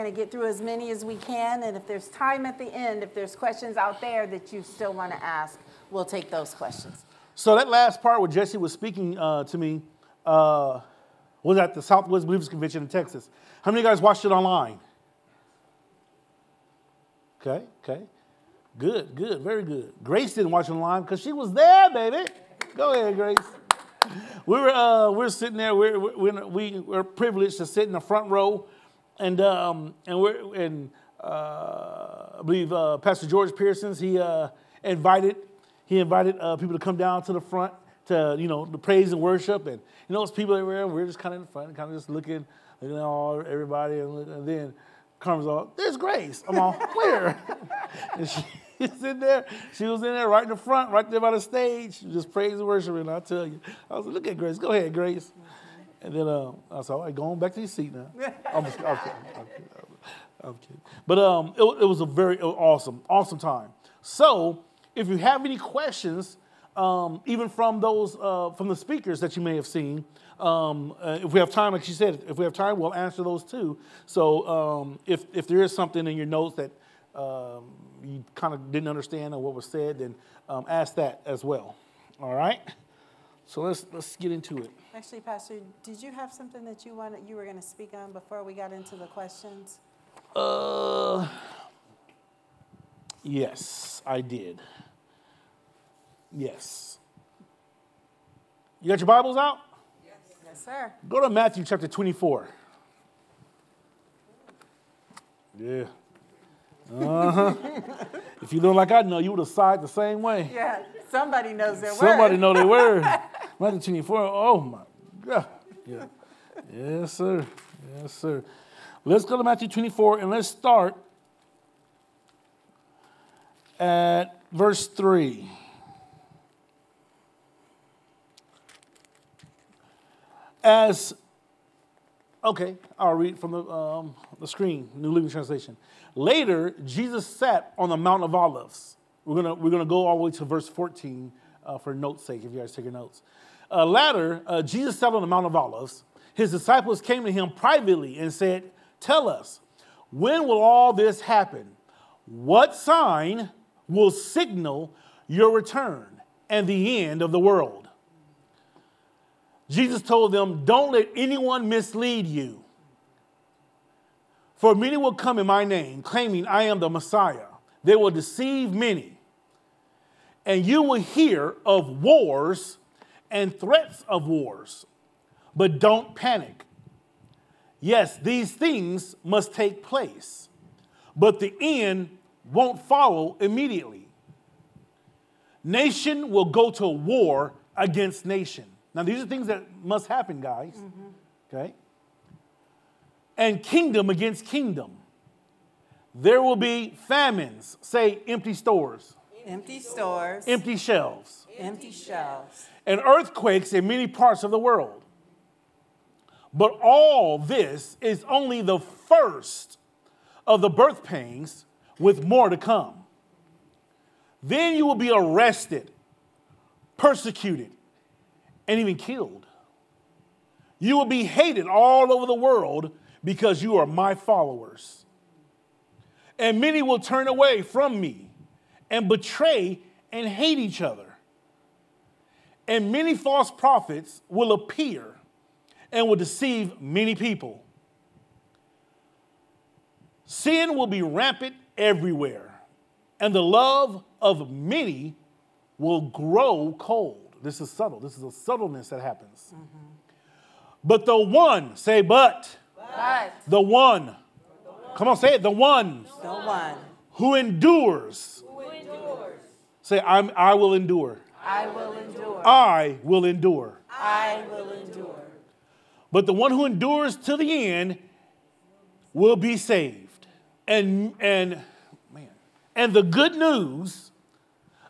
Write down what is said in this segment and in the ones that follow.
Going to get through as many as we can, and if there's time at the end, if there's questions out there that you still want to ask, we'll take those questions. So that last part where Jesse was speaking uh, to me uh, was at the Southwest Believers Convention in Texas. How many of you guys watched it online? Okay, okay. Good, good, very good. Grace didn't watch it online because she was there, baby. Go ahead, Grace. We were, uh, we we're sitting there. We're, we're, we were privileged to sit in the front row, and um, and we're and uh, I believe uh, Pastor George Pearsons he uh, invited he invited uh, people to come down to the front to you know the praise and worship, and you know those people everywhere. We're just kind of in the front, kind of just looking, looking at all everybody, and, and then comes off. There's Grace. I'm all where? and she, she's in there. She was in there right in the front, right there by the stage, just praise and worship. And I tell you, I was like, look at Grace. Go ahead, Grace. And then uh, I said, all right, go on back to your seat now. I'm, just, I'm, kidding, I'm, kidding, I'm kidding. But um, it, it, was a very was awesome, awesome time. So if you have any questions, um, even from those, uh, from the speakers that you may have seen, um, uh, if we have time, like she said, if we have time, we'll answer those too. So um, if, if there is something in your notes that um, you kind of didn't understand or what was said, then um, ask that as well. All right. So let's let's get into it. Actually, Pastor, did you have something that you wanted you were going to speak on before we got into the questions? Uh, yes, I did. Yes. You got your Bibles out? Yes, sir. Go to Matthew chapter 24. Yeah. Uh huh. if you know like I know, you would have sighed the same way. Yeah, somebody knows their Somebody word. Somebody know their word. Matthew 24. Oh my God. Yeah. Yes, sir. Yes, sir. Let's go to Matthew 24 and let's start at verse 3. As, okay, I'll read from the, um, the screen, New Living Translation. Later, Jesus sat on the Mount of Olives. We're gonna, we're gonna go all the way to verse 14 uh, for notes' sake, if you guys take your notes. Uh, later, uh, Jesus sat on the Mount of Olives. His disciples came to him privately and said, Tell us, when will all this happen? What sign will signal your return and the end of the world? Jesus told them, Don't let anyone mislead you. For many will come in my name, claiming I am the Messiah. They will deceive many. And you will hear of wars and threats of wars. But don't panic. Yes, these things must take place, but the end won't follow immediately. Nation will go to war against nation. Now, these are things that must happen, guys. Mm-hmm. Okay? And kingdom against kingdom. There will be famines, say empty stores, empty stores, empty shelves, empty shelves, and earthquakes in many parts of the world. But all this is only the first of the birth pains, with more to come. Then you will be arrested, persecuted, and even killed. You will be hated all over the world because you are my followers. And many will turn away from me and betray and hate each other. And many false prophets will appear and will deceive many people. Sin will be rampant everywhere, and the love of many will grow cold. This is subtle. This is a subtleness that happens. Mm-hmm. But the one, say, but, but. The, one. the one, come on, say it, the one, the one who endures. Who endures. Say, I'm, I will endure. I will endure. I will endure. I will endure. But the one who endures to the end will be saved. And, and, man, and the good news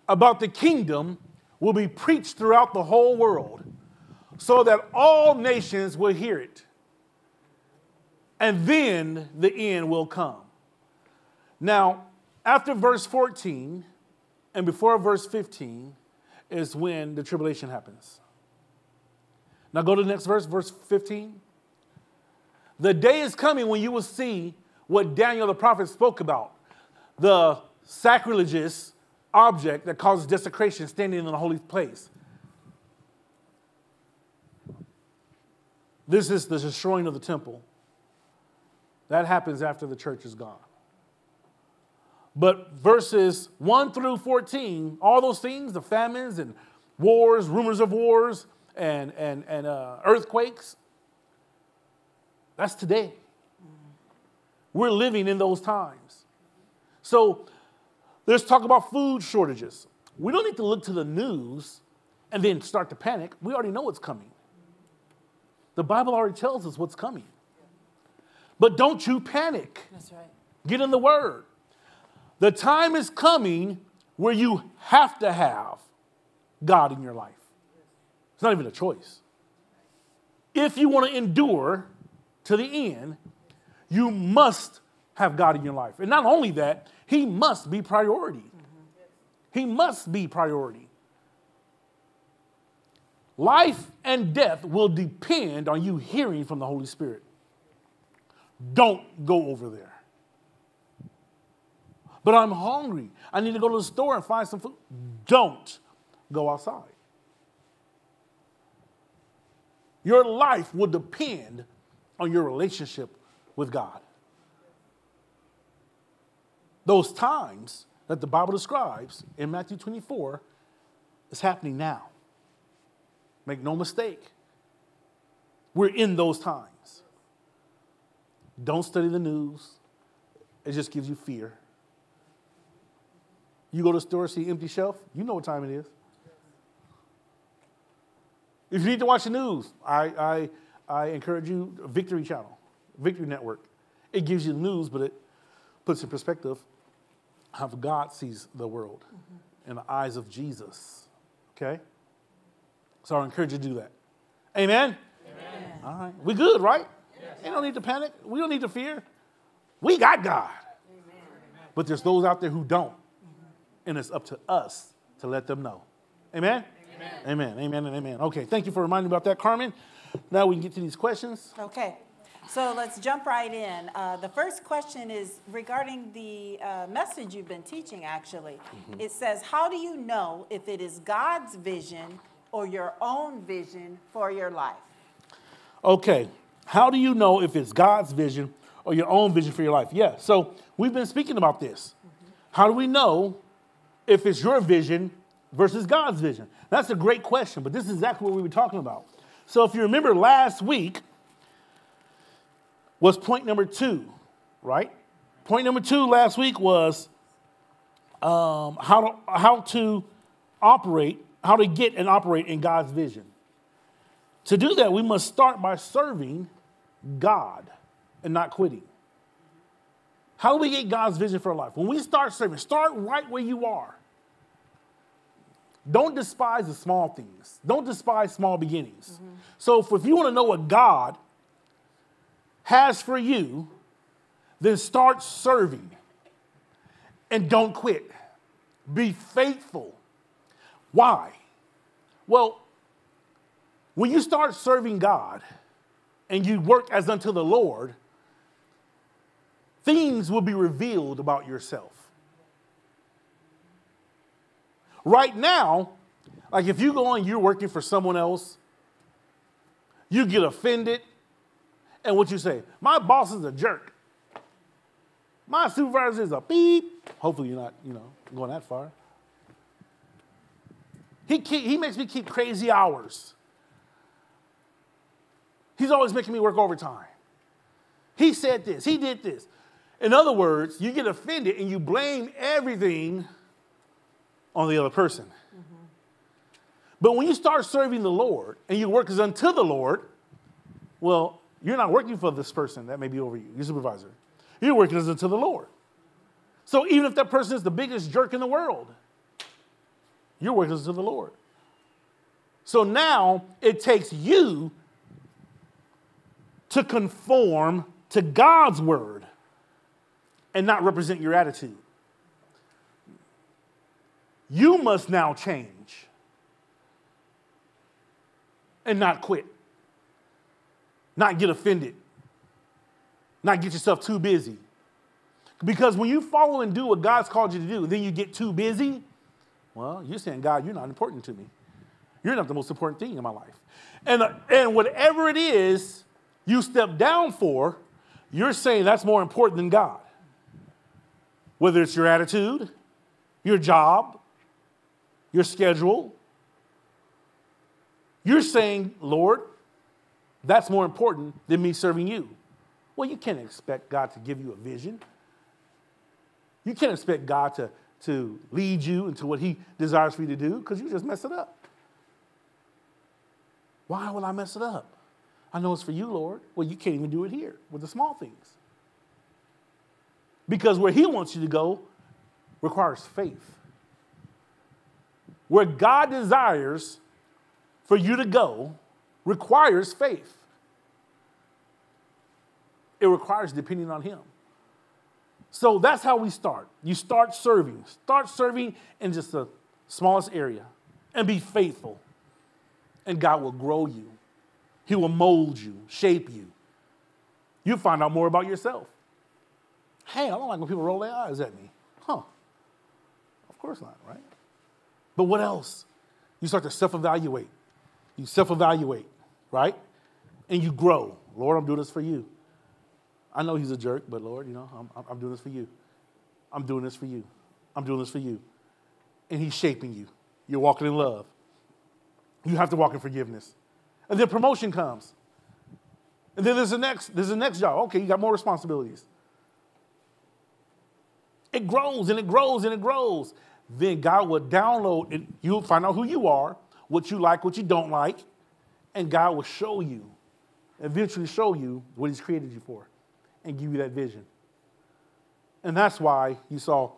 about the kingdom will be preached throughout the whole world so that all nations will hear it. And then the end will come. Now, after verse 14 and before verse 15 is when the tribulation happens. Now go to the next verse, verse 15. The day is coming when you will see what Daniel the prophet spoke about the sacrilegious object that causes desecration standing in the holy place. This is the destroying of the temple. That happens after the church is gone. But verses 1 through 14, all those things, the famines and wars, rumors of wars, and, and, and uh, earthquakes, that's today. We're living in those times. So let's talk about food shortages. We don't need to look to the news and then start to panic. We already know what's coming. The Bible already tells us what's coming. But don't you panic. That's right. Get in the Word. The time is coming where you have to have God in your life. It's not even a choice. If you want to endure to the end, you must have God in your life. And not only that, He must be priority. He must be priority. Life and death will depend on you hearing from the Holy Spirit. Don't go over there. But I'm hungry. I need to go to the store and find some food. Don't go outside. Your life will depend on your relationship with God. Those times that the Bible describes in Matthew 24 is happening now. Make no mistake. We're in those times. Don't study the news, it just gives you fear. You go to the store, see empty shelf, you know what time it is. If you need to watch the news, I, I, I encourage you, Victory Channel, Victory Network. It gives you the news, but it puts in perspective how God sees the world mm-hmm. in the eyes of Jesus. Okay? So I encourage you to do that. Amen? Amen. All right. We good, right? Yes. You don't need to panic. We don't need to fear. We got God. Amen. But there's those out there who don't. And it's up to us to let them know. Amen? Amen? Amen. Amen and amen. Okay, thank you for reminding me about that, Karman. Now we can get to these questions. Okay. So let's jump right in. Uh, the first question is regarding the uh, message you've been teaching, actually. Mm-hmm. It says, How do you know if it is God's vision or your own vision for your life? Okay. How do you know if it's God's vision or your own vision for your life? Yeah. So we've been speaking about this. Mm-hmm. How do we know if it's your vision versus God's vision? That's a great question, but this is exactly what we were talking about. So if you remember last week, was point number two, right? Point number two last week was um, how, to, how to operate, how to get and operate in God's vision. To do that, we must start by serving God and not quitting. How do we get God's vision for our life? When we start serving, start right where you are. Don't despise the small things. Don't despise small beginnings. Mm-hmm. So, if, if you want to know what God has for you, then start serving and don't quit. Be faithful. Why? Well, when you start serving God and you work as unto the Lord, things will be revealed about yourself. Right now, like if you go and you're working for someone else, you get offended, and what you say, my boss is a jerk. My supervisor is a beep. Hopefully you're not, you know, going that far. He, keep, he makes me keep crazy hours. He's always making me work overtime. He said this, he did this. In other words, you get offended and you blame everything on the other person. Mm-hmm. But when you start serving the Lord and you work as unto the Lord, well, you're not working for this person that may be over you, your supervisor. You're working as unto the Lord. So even if that person is the biggest jerk in the world, you're working as unto the Lord. So now it takes you to conform to God's word and not represent your attitude. You must now change and not quit not get offended, not get yourself too busy, Because when you follow and do what God's called you to do, then you get too busy. Well, you're saying, God, you're not important to me. You're not the most important thing in my life. And, and whatever it is you step down for, you're saying that's more important than God. Whether it's your attitude, your job, your schedule, you're saying, Lord, that's more important than me serving you. Well, you can't expect God to give you a vision. You can't expect God to, to lead you into what He desires for you to do because you just mess it up. Why will I mess it up? I know it's for you, Lord. Well, you can't even do it here with the small things. Because where He wants you to go requires faith. Where God desires for you to go requires faith. It requires depending on Him. So that's how we start. You start serving. Start serving in just the smallest area and be faithful. And God will grow you, He will mold you, shape you. You'll find out more about yourself. Hey, I don't like when people roll their eyes at me. Huh. Of course not, right? But what else? You start to self evaluate. You self evaluate, right? And you grow. Lord, I'm doing this for you. I know he's a jerk, but Lord, you know, I'm, I'm doing this for you. I'm doing this for you. I'm doing this for you. And he's shaping you. You're walking in love. You have to walk in forgiveness. And then promotion comes. And then there's the next, there's the next job. Okay, you got more responsibilities. It grows and it grows and it grows. Then God will download and you'll find out who you are, what you like, what you don't like, and God will show you, eventually show you what He's created you for and give you that vision. And that's why you saw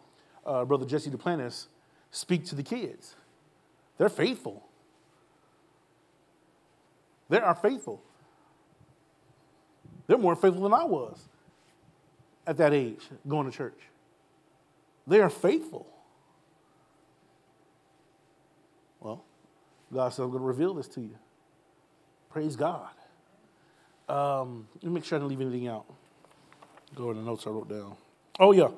uh, Brother Jesse Duplantis speak to the kids. They're faithful. They are faithful. They're more faithful than I was at that age going to church. They are faithful. Well, God said, I'm going to reveal this to you. Praise God. Um, let me make sure I didn't leave anything out. Go in the notes I wrote down. Oh, yeah.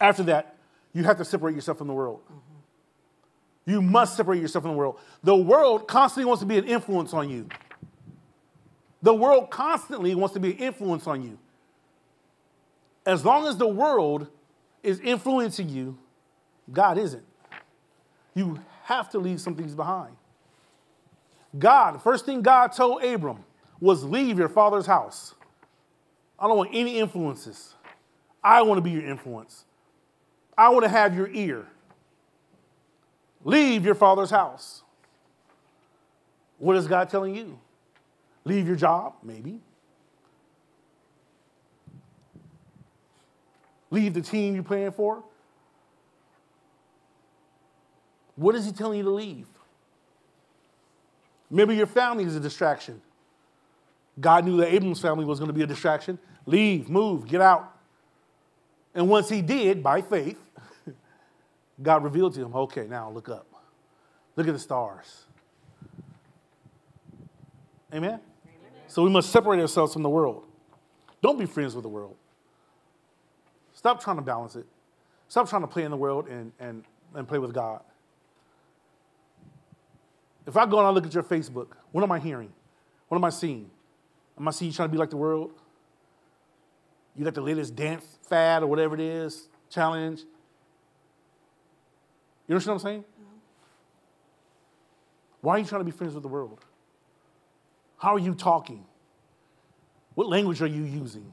After that, you have to separate yourself from the world. Mm-hmm. You must separate yourself from the world. The world constantly wants to be an influence on you. The world constantly wants to be an influence on you. As long as the world is influencing you, God isn't. You have to leave some things behind. God, the first thing God told Abram was leave your father's house. I don't want any influences. I want to be your influence. I want to have your ear. Leave your father's house. What is God telling you? Leave your job? Maybe. Leave the team you're playing for? What is he telling you to leave? Maybe your family is a distraction. God knew that Abram's family was going to be a distraction. Leave, move, get out. And once he did, by faith, God revealed to him, okay, now look up. Look at the stars. Amen? Amen? So we must separate ourselves from the world. Don't be friends with the world. Stop trying to balance it. Stop trying to play in the world and, and, and play with God. If I go and I look at your Facebook, what am I hearing? What am I seeing? Am I seeing you trying to be like the world? You got the latest dance fad or whatever it is, challenge. You understand what I'm saying? Why are you trying to be friends with the world? How are you talking? What language are you using?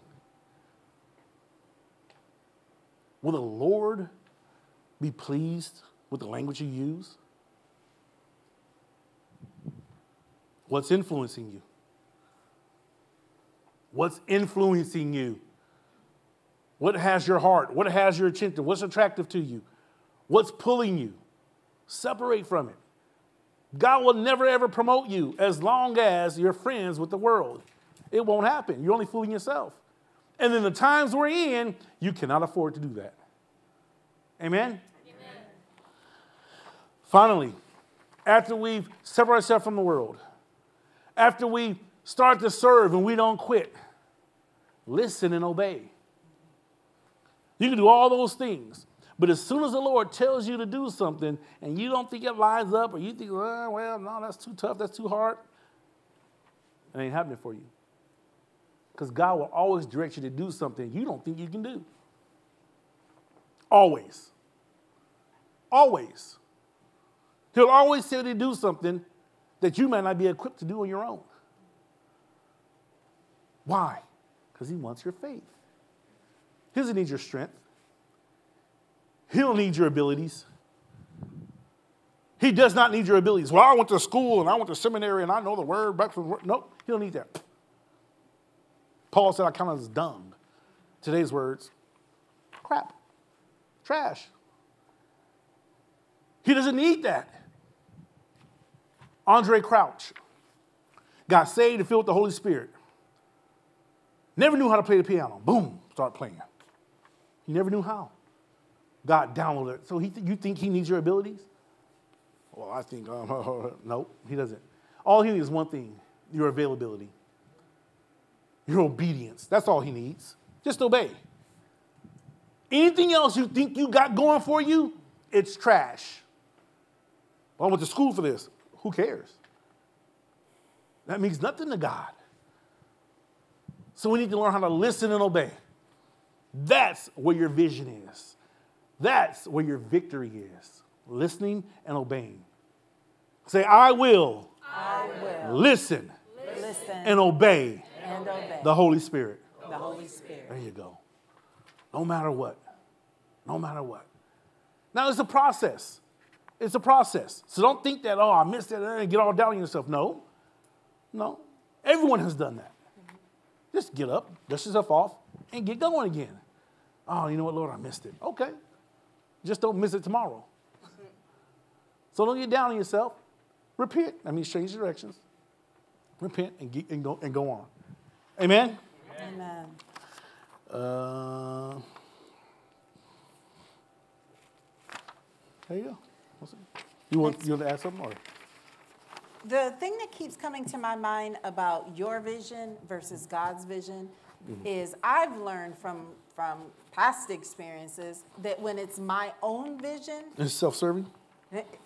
Will the Lord be pleased with the language you use? What's influencing you? What's influencing you? What has your heart? What has your attention? What's attractive to you? What's pulling you? Separate from it. God will never ever promote you as long as you're friends with the world. It won't happen. You're only fooling yourself. And in the times we're in, you cannot afford to do that. Amen? Amen. Finally, after we've separated ourselves from the world, after we start to serve and we don't quit, listen and obey. You can do all those things. But as soon as the Lord tells you to do something and you don't think it lines up or you think, well, well no, that's too tough, that's too hard, it ain't happening for you. Because God will always direct you to do something you don't think you can do. Always. Always. He'll always tell you to do something that you might not be equipped to do on your own. Why? Because he wants your faith. He doesn't need your strength. He don't need your abilities. He does not need your abilities. Well, I went to school and I went to seminary and I know the word back from word. Nope, he don't need that. Paul said I kind of as dumb. Today's words, crap, trash. He doesn't need that. Andraé Crouch got saved and filled with the Holy Spirit. Never knew how to play the piano. Boom, start playing. He never knew how. God downloaded it. So he th- you think he needs your abilities? Well, I think, um, no, he doesn't. All he needs is one thing your availability, your obedience. That's all he needs. Just obey. Anything else you think you got going for you, it's trash. Well, I went to school for this. Who cares? That means nothing to God. So we need to learn how to listen and obey. That's where your vision is. That's where your victory is. Listening and obeying. Say, I will, I will listen, listen and obey and obey the Holy Spirit. the Holy Spirit. There you go. No matter what. No matter what. Now, it's a process. It's a process. So don't think that, oh, I missed it and get all down on yourself. No. No. Everyone has done that. Just get up, dust yourself off, and get going again. Oh, you know what, Lord, I missed it. Okay. Just don't miss it tomorrow. So don't get down on yourself. Repent. That means change directions. Repent and, get, and, go, and go on. Amen? Amen. Uh, there you go. You want, you want to add something? Or? The thing that keeps coming to my mind about your vision versus God's vision mm-hmm. is I've learned from from past experiences that when it's my own vision, It's self serving?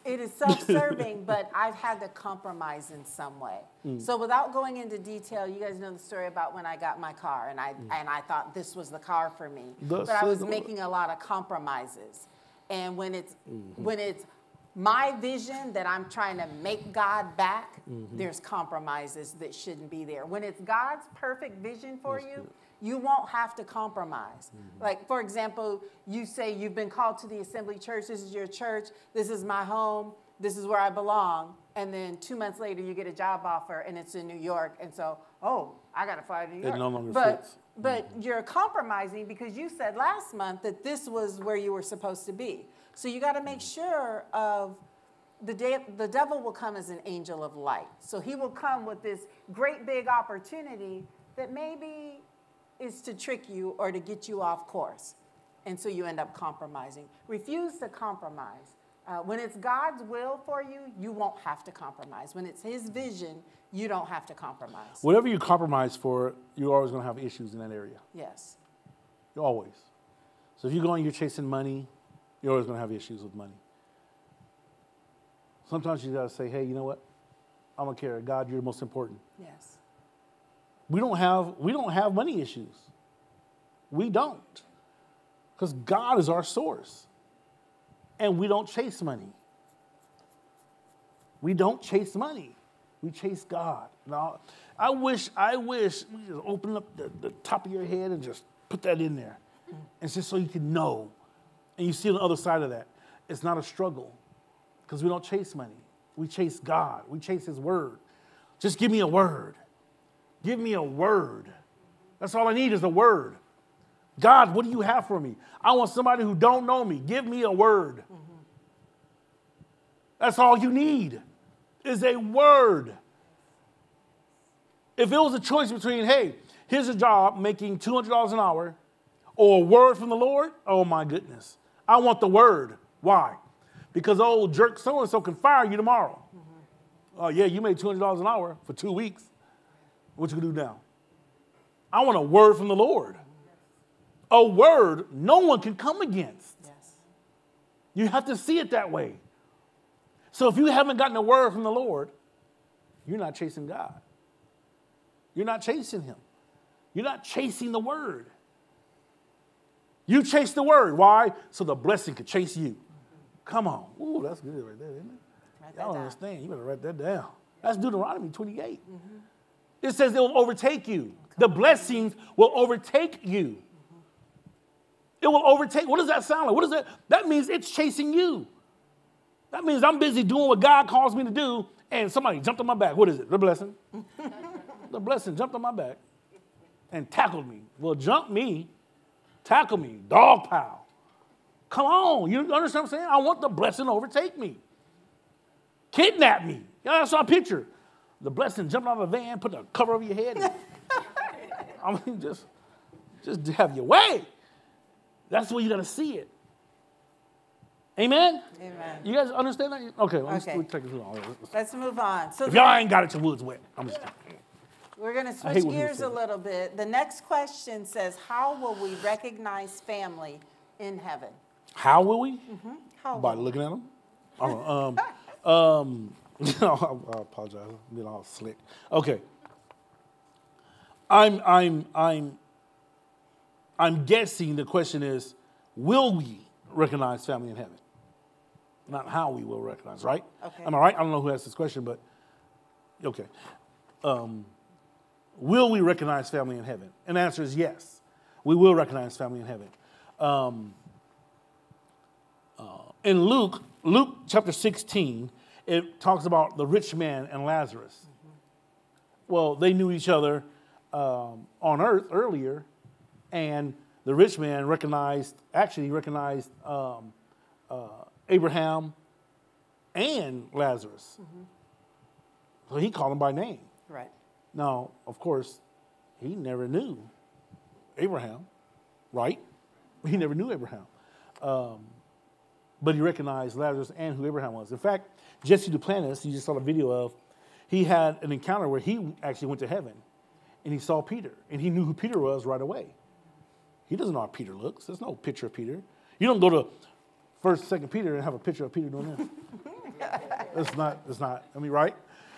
it is self-serving, but I've had to compromise in some way. Mm. So without going into detail, you guys know the story about when I got my car and I mm. and I thought this was the car for me. But I was making a lot of compromises. And when it's mm-hmm. when it's my vision that I'm trying to make God back, mm-hmm. there's compromises that shouldn't be there. When it's God's perfect vision for you, you won't have to compromise. Mm-hmm. Like, for example, you say you've been called to the assembly church, this is your church, this is my home, this is where I belong. And then two months later, you get a job offer and it's in New York. And so, oh, I got to fly to New York. It no longer but, fits. but mm-hmm. you're compromising because you said last month that this was where you were supposed to be. So you got to make sure of the, de- the devil will come as an angel of light. So he will come with this great big opportunity that maybe is to trick you or to get you off course. And so you end up compromising. Refuse to compromise. Uh, when it's God's will for you, you won't have to compromise. When it's His vision, you don't have to compromise. Whatever you compromise for, you're always going to have issues in that area. Yes. Always. So if you go and you're chasing money, you're always going to have issues with money. Sometimes you got to say, hey, you know what? I don't care. God, you're the most important. Yes. We don't have, we don't have money issues. We don't. Because God is our source. And we don't chase money. We don't chase money. We chase God. Now, I wish, I wish we just open up the, the top of your head and just put that in there. Mm. And just so you can know. And you see on the other side of that, it's not a struggle. Because we don't chase money. We chase God. We chase His word. Just give me a word. Give me a word. That's all I need is a word. God, what do you have for me? I want somebody who don't know me. Give me a word. That's all you need is a word. If it was a choice between, hey, here's a job making $200 an hour or a word from the Lord, oh my goodness. I want the word. Why? Because old jerk so and so can fire you tomorrow. Mm-hmm. Oh, yeah, you made $200 an hour for two weeks. What you gonna do now? I want a word from the Lord. a word no one can come against. Yes. You have to see it that way. So if you haven't gotten a word from the Lord, you're not chasing God. You're not chasing Him. You're not chasing the word. You chase the word. Why? So the blessing could chase you. Come on. Ooh, that's good right there, isn't it? Y'all don't understand. You better write that down. That's Deuteronomy 28. It says it will overtake you. The blessings will overtake you. It will overtake. What does that sound like? What does that? That means it's chasing you. That means I'm busy doing what God calls me to do, and somebody jumped on my back. What is it? The blessing. the blessing jumped on my back and tackled me. Well, jump me, tackle me, dog pile. Come on, you understand what I'm saying? I want the blessing to overtake me. Kidnap me. Yeah, saw a picture. The blessing jumped out of a van, put the cover over your head. and- I mean, just, just have your way. That's where you gotta see it. Amen? Amen. You guys understand that? Okay, let's Okay. too long. Let's move on. So If y'all ain't got it, your wood's wet. I'm just we're going to switch gears a little bit. The next question says, How will we recognize family in heaven? How will we? How By will looking at them? Oh, um, um, I, I apologize. I'm being all slick. Okay. I'm, I'm, I'm, I'm guessing the question is, will we recognize family in heaven? Not how we will recognize, right? Okay. Am I right? I don't know who asked this question, but okay. Um, will we recognize family in heaven? And the answer is yes. We will recognize family in heaven. Um, uh, in Luke, Luke chapter 16, it talks about the rich man and Lazarus. Well, they knew each other um, on earth earlier, and the rich man recognized, actually, he recognized um, uh, Abraham and Lazarus. So he called him by name. Right. Now, of course, he never knew Abraham, right? He never knew Abraham. Um, but he recognized Lazarus and who Abraham was. In fact, Jesse Duplantis, you just saw the video of, he had an encounter where he actually went to heaven and he saw Peter and he knew who Peter was right away. He doesn't know how Peter looks. There's no picture of Peter. You don't go to first, second Peter and have a picture of Peter doing this. It's not, it's not, I mean, right?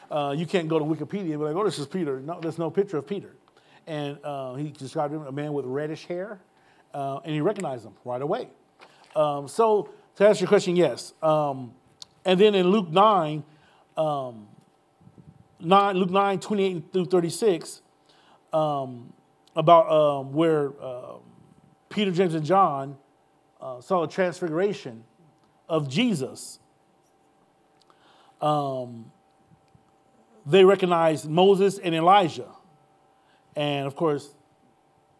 Uh, you can't go to Wikipedia and be like, oh, this is Peter. No, there's no picture of Peter. And uh, he described him a man with reddish hair, uh, and he recognized him right away. Um, so, to answer your question, yes. Um, and then in Luke 9, um, 9 Luke 9, 28 through 36, um, about um, where um Peter, James, and John uh, saw a transfiguration of Jesus. Um, they recognized Moses and Elijah. And of course,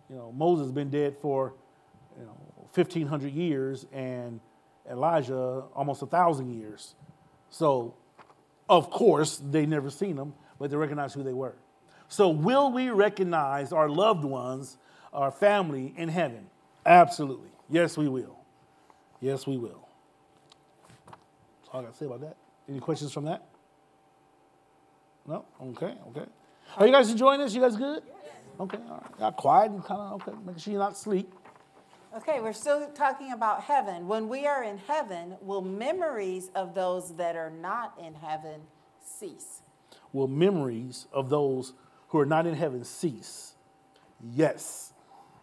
you know, Moses has been dead for, you know, 1,500 years and Elijah almost a 1,000 years. So, of course, they never seen them, but they recognized who they were. So, will we recognize our loved ones, our family in heaven? Absolutely. Yes, we will. Yes, we will. That's all I got to say about that. Any questions from that? No? Okay, okay. Are you guys enjoying this? You guys good? Yes. Okay, all right. Got quiet and kind of, okay, making sure you're not asleep. Okay, we're still talking about heaven. When we are in heaven, will memories of those that are not in heaven cease? Will memories of those who are not in heaven cease? Yes.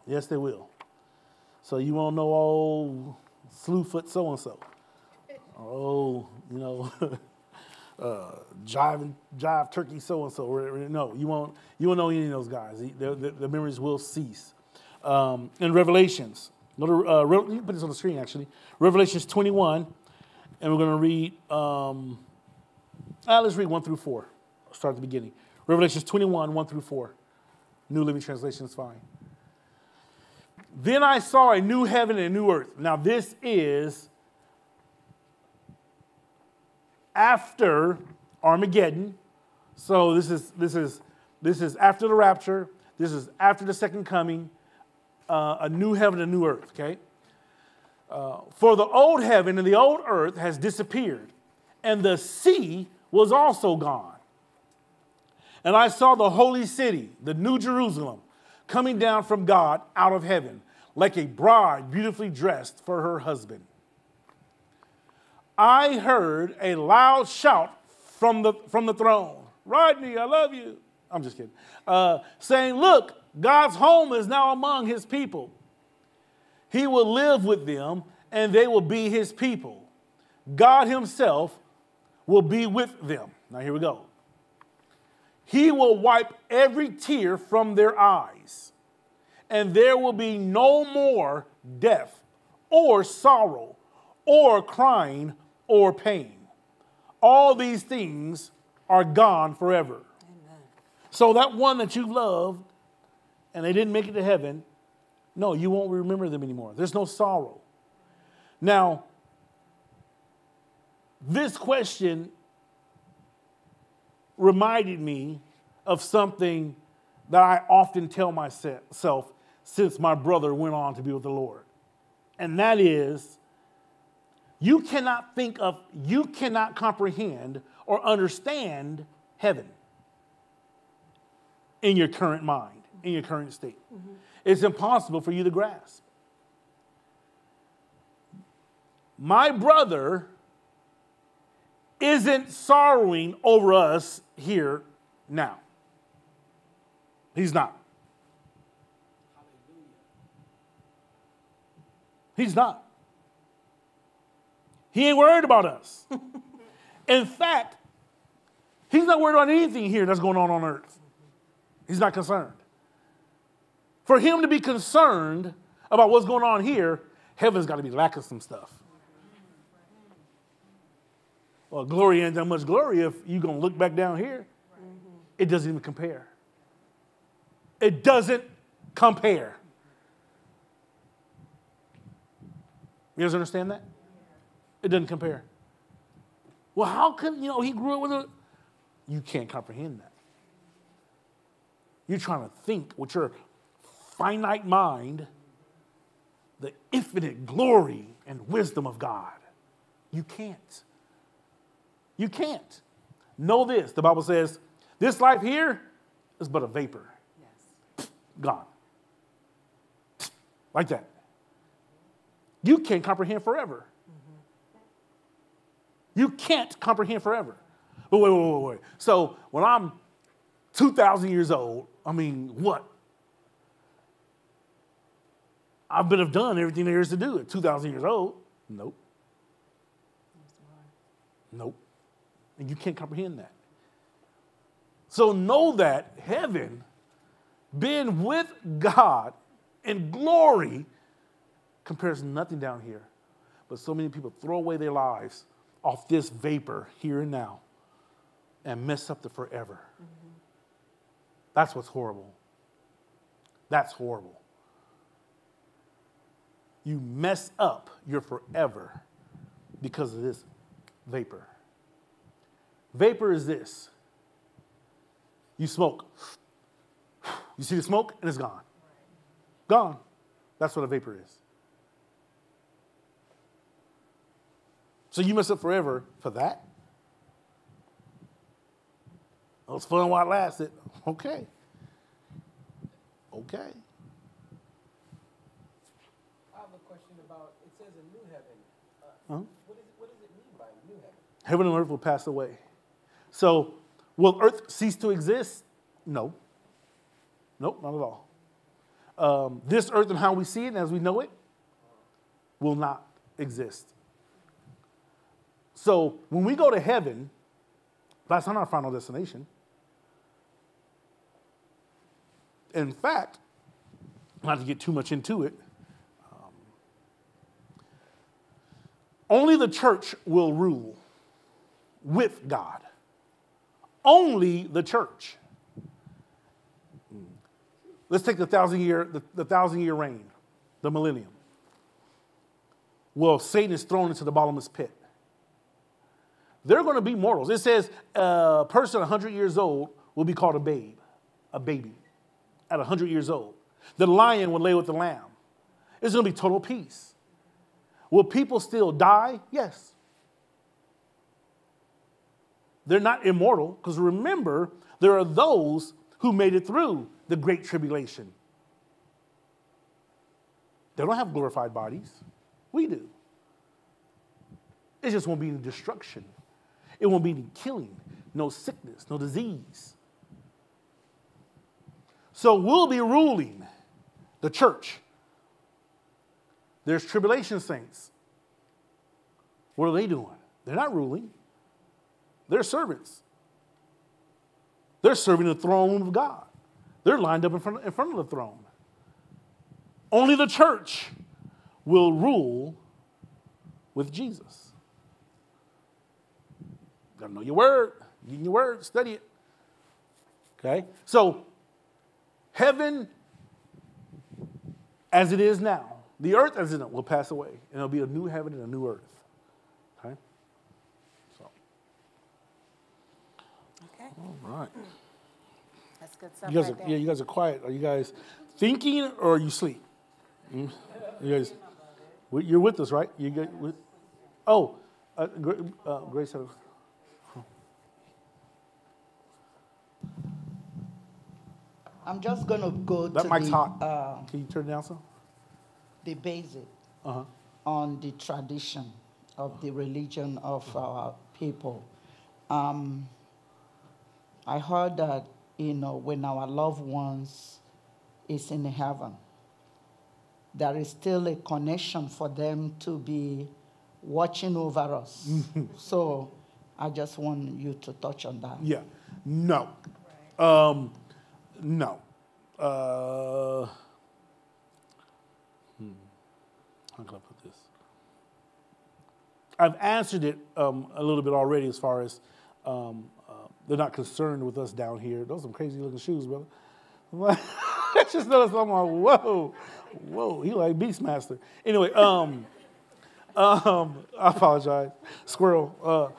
Yes, they will. So you won't know, oh, Slewfoot so and so. Oh, you know, uh, jive, jive turkey so and so. No, you won't, you won't know any of those guys. The, the, the memories will cease. Um, in Revelations, to, uh, you can put this on the screen actually. Revelations 21, and we're going to read, um, uh, let's read 1 through 4. I'll start at the beginning. Revelations 21, 1 through 4. New Living Translation is fine. Then I saw a new heaven and a new earth. Now, this is after Armageddon. So this is this is this is after the rapture. This is after the second coming. Uh, a new heaven a new earth. Okay. Uh, for the old heaven and the old earth has disappeared, and the sea was also gone. And I saw the holy city, the new Jerusalem, coming down from God out of heaven, like a bride beautifully dressed for her husband. I heard a loud shout from the, from the throne Rodney, I love you. I'm just kidding. Uh, saying, Look, God's home is now among his people. He will live with them, and they will be his people. God himself will be with them. Now, here we go. He will wipe every tear from their eyes, and there will be no more death, or sorrow, or crying, or pain. All these things are gone forever. Amen. So, that one that you loved and they didn't make it to heaven, no, you won't remember them anymore. There's no sorrow. Now, this question reminded me of something that I often tell myself since my brother went on to be with the Lord. And that is, you cannot think of, you cannot comprehend or understand heaven in your current mind, in your current state. Mm-hmm. It's impossible for you to grasp. My brother isn't sorrowing over us here now. He's not. He's not. He ain't worried about us. In fact, he's not worried about anything here that's going on on earth. He's not concerned. For him to be concerned about what's going on here, heaven's got to be lacking some stuff. Well, glory ain't that much glory if you're going to look back down here. Mm-hmm. It doesn't even compare. It doesn't compare. You guys understand that? It doesn't compare. Well, how can, you know, he grew up with a. You can't comprehend that. You're trying to think with your finite mind the infinite glory and wisdom of God. You can't. You can't. Know this the Bible says, this life here is but a vapor. Yes. Gone. Like that. You can't comprehend forever. You can't comprehend forever. But wait, wait, wait, wait. So when I'm 2,000 years old, I mean, what? I have been have done everything there is to do at 2,000 years old. Nope. Nope. And you can't comprehend that. So know that heaven, being with God in glory, compares nothing down here. But so many people throw away their lives off this vapor here and now and mess up the forever. Mm-hmm. That's what's horrible. That's horrible. You mess up your forever because of this vapor. Vapor is this you smoke. You see the smoke, and it's gone. Gone. That's what a vapor is. So you mess up forever for that? It was fun while it lasted. Okay. Okay. I have a question about it says a new heaven. Uh, uh-huh. what, is, what does it mean by new heaven? Heaven and earth will pass away. So, will earth cease to exist? No. Nope, not at all. Um, this earth and how we see it and as we know it will not exist. So, when we go to heaven, that's not our final destination. In fact, not to get too much into it, um, only the church will rule with God only the church. Let's take the thousand year, the, the thousand year reign, the millennium. Well, Satan is thrown into the bottomless pit. They're going to be mortals. It says uh, a person 100 years old will be called a babe, a baby at 100 years old. The lion will lay with the lamb. It's going to be total peace. Will people still die? Yes. They're not immortal, because remember, there are those who made it through the Great Tribulation. They don't have glorified bodies. We do. It just won't be destruction. It won't be any killing, no sickness, no disease. So we'll be ruling the church. There's tribulation saints. What are they doing? They're not ruling, they're servants. They're serving the throne of God. They're lined up in front, in front of the throne. Only the church will rule with Jesus. Gotta know your word. Get your word, study it. Okay? So, heaven as it is now, the earth as it is will pass away, and it'll be a new heaven and a new earth. Okay? So, Okay, all right. that's good stuff You guys, right are, there. yeah, you guys are quiet. Are you guys thinking or are you asleep? Hmm? You guys, you're with us, right? You get with, oh, uh, Gra- uh, Grace. had a- I'm just going to go That to mic's the, hot. uh, Can you turn it down some? the basic Uh huh. on the tradition of the religion of our people. Um, I heard that, you know, when our loved ones is in heaven, there is still a connection for them to be watching over us. so I just want you to touch on that. Yeah. No. Um, no. Uh, hmm. How can I put this? I've answered it um, a little bit already as far as um, uh, they're not concerned with us down here. Those are some crazy looking shoes, brother. I just noticed I'm like, whoa, whoa, he like Beastmaster. Anyway, um, um, I apologize, squirrel.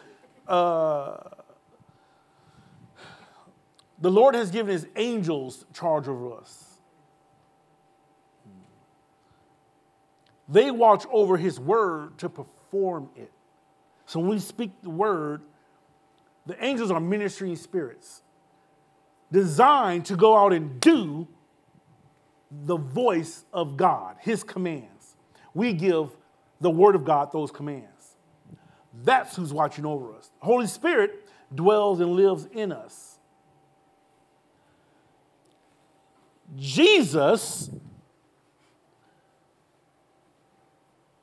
Uh, uh, the Lord has given his angels charge over us. They watch over his word to perform it. So when we speak the word, the angels are ministering spirits designed to go out and do the voice of God, his commands. We give the word of God those commands. That's who's watching over us. Holy Spirit dwells and lives in us. Jesus,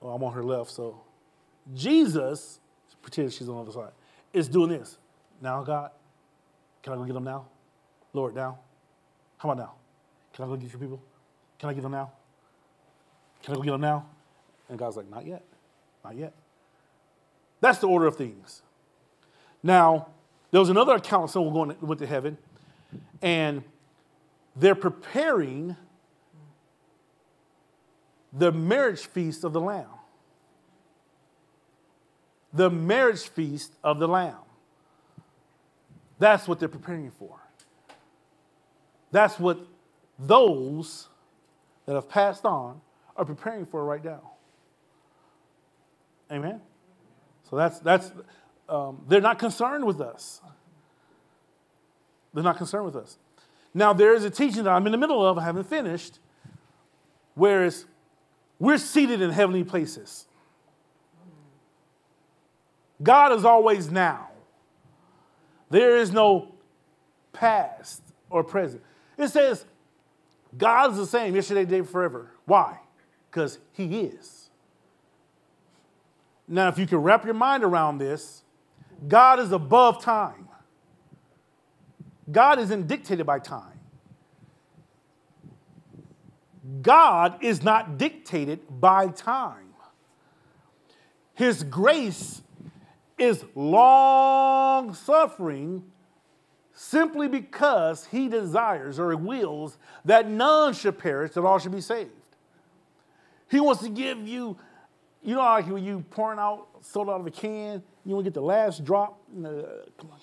oh, I'm on her left, so Jesus, pretend she's on the other side, is doing this. Now, God, can I go get them now? Lord, now? How about now? Can I go get your people? Can I get them now? Can I go get them now? And God's like, not yet, not yet. That's the order of things. Now, there was another account of someone going went to heaven, and they're preparing the marriage feast of the Lamb. The marriage feast of the Lamb. That's what they're preparing for. That's what those that have passed on are preparing for right now. Amen? So that's, that's um, they're not concerned with us. They're not concerned with us. Now, there is a teaching that I'm in the middle of, I haven't finished, whereas we're seated in heavenly places. God is always now. There is no past or present. It says God is the same yesterday, today, forever. Why? Because He is. Now, if you can wrap your mind around this, God is above time. God isn't dictated by time. God is not dictated by time. His grace is long suffering simply because he desires or wills that none should perish, that all should be saved. He wants to give you, you know, like when you pouring out soda out of a can, you want to get the last drop. Come on, come on.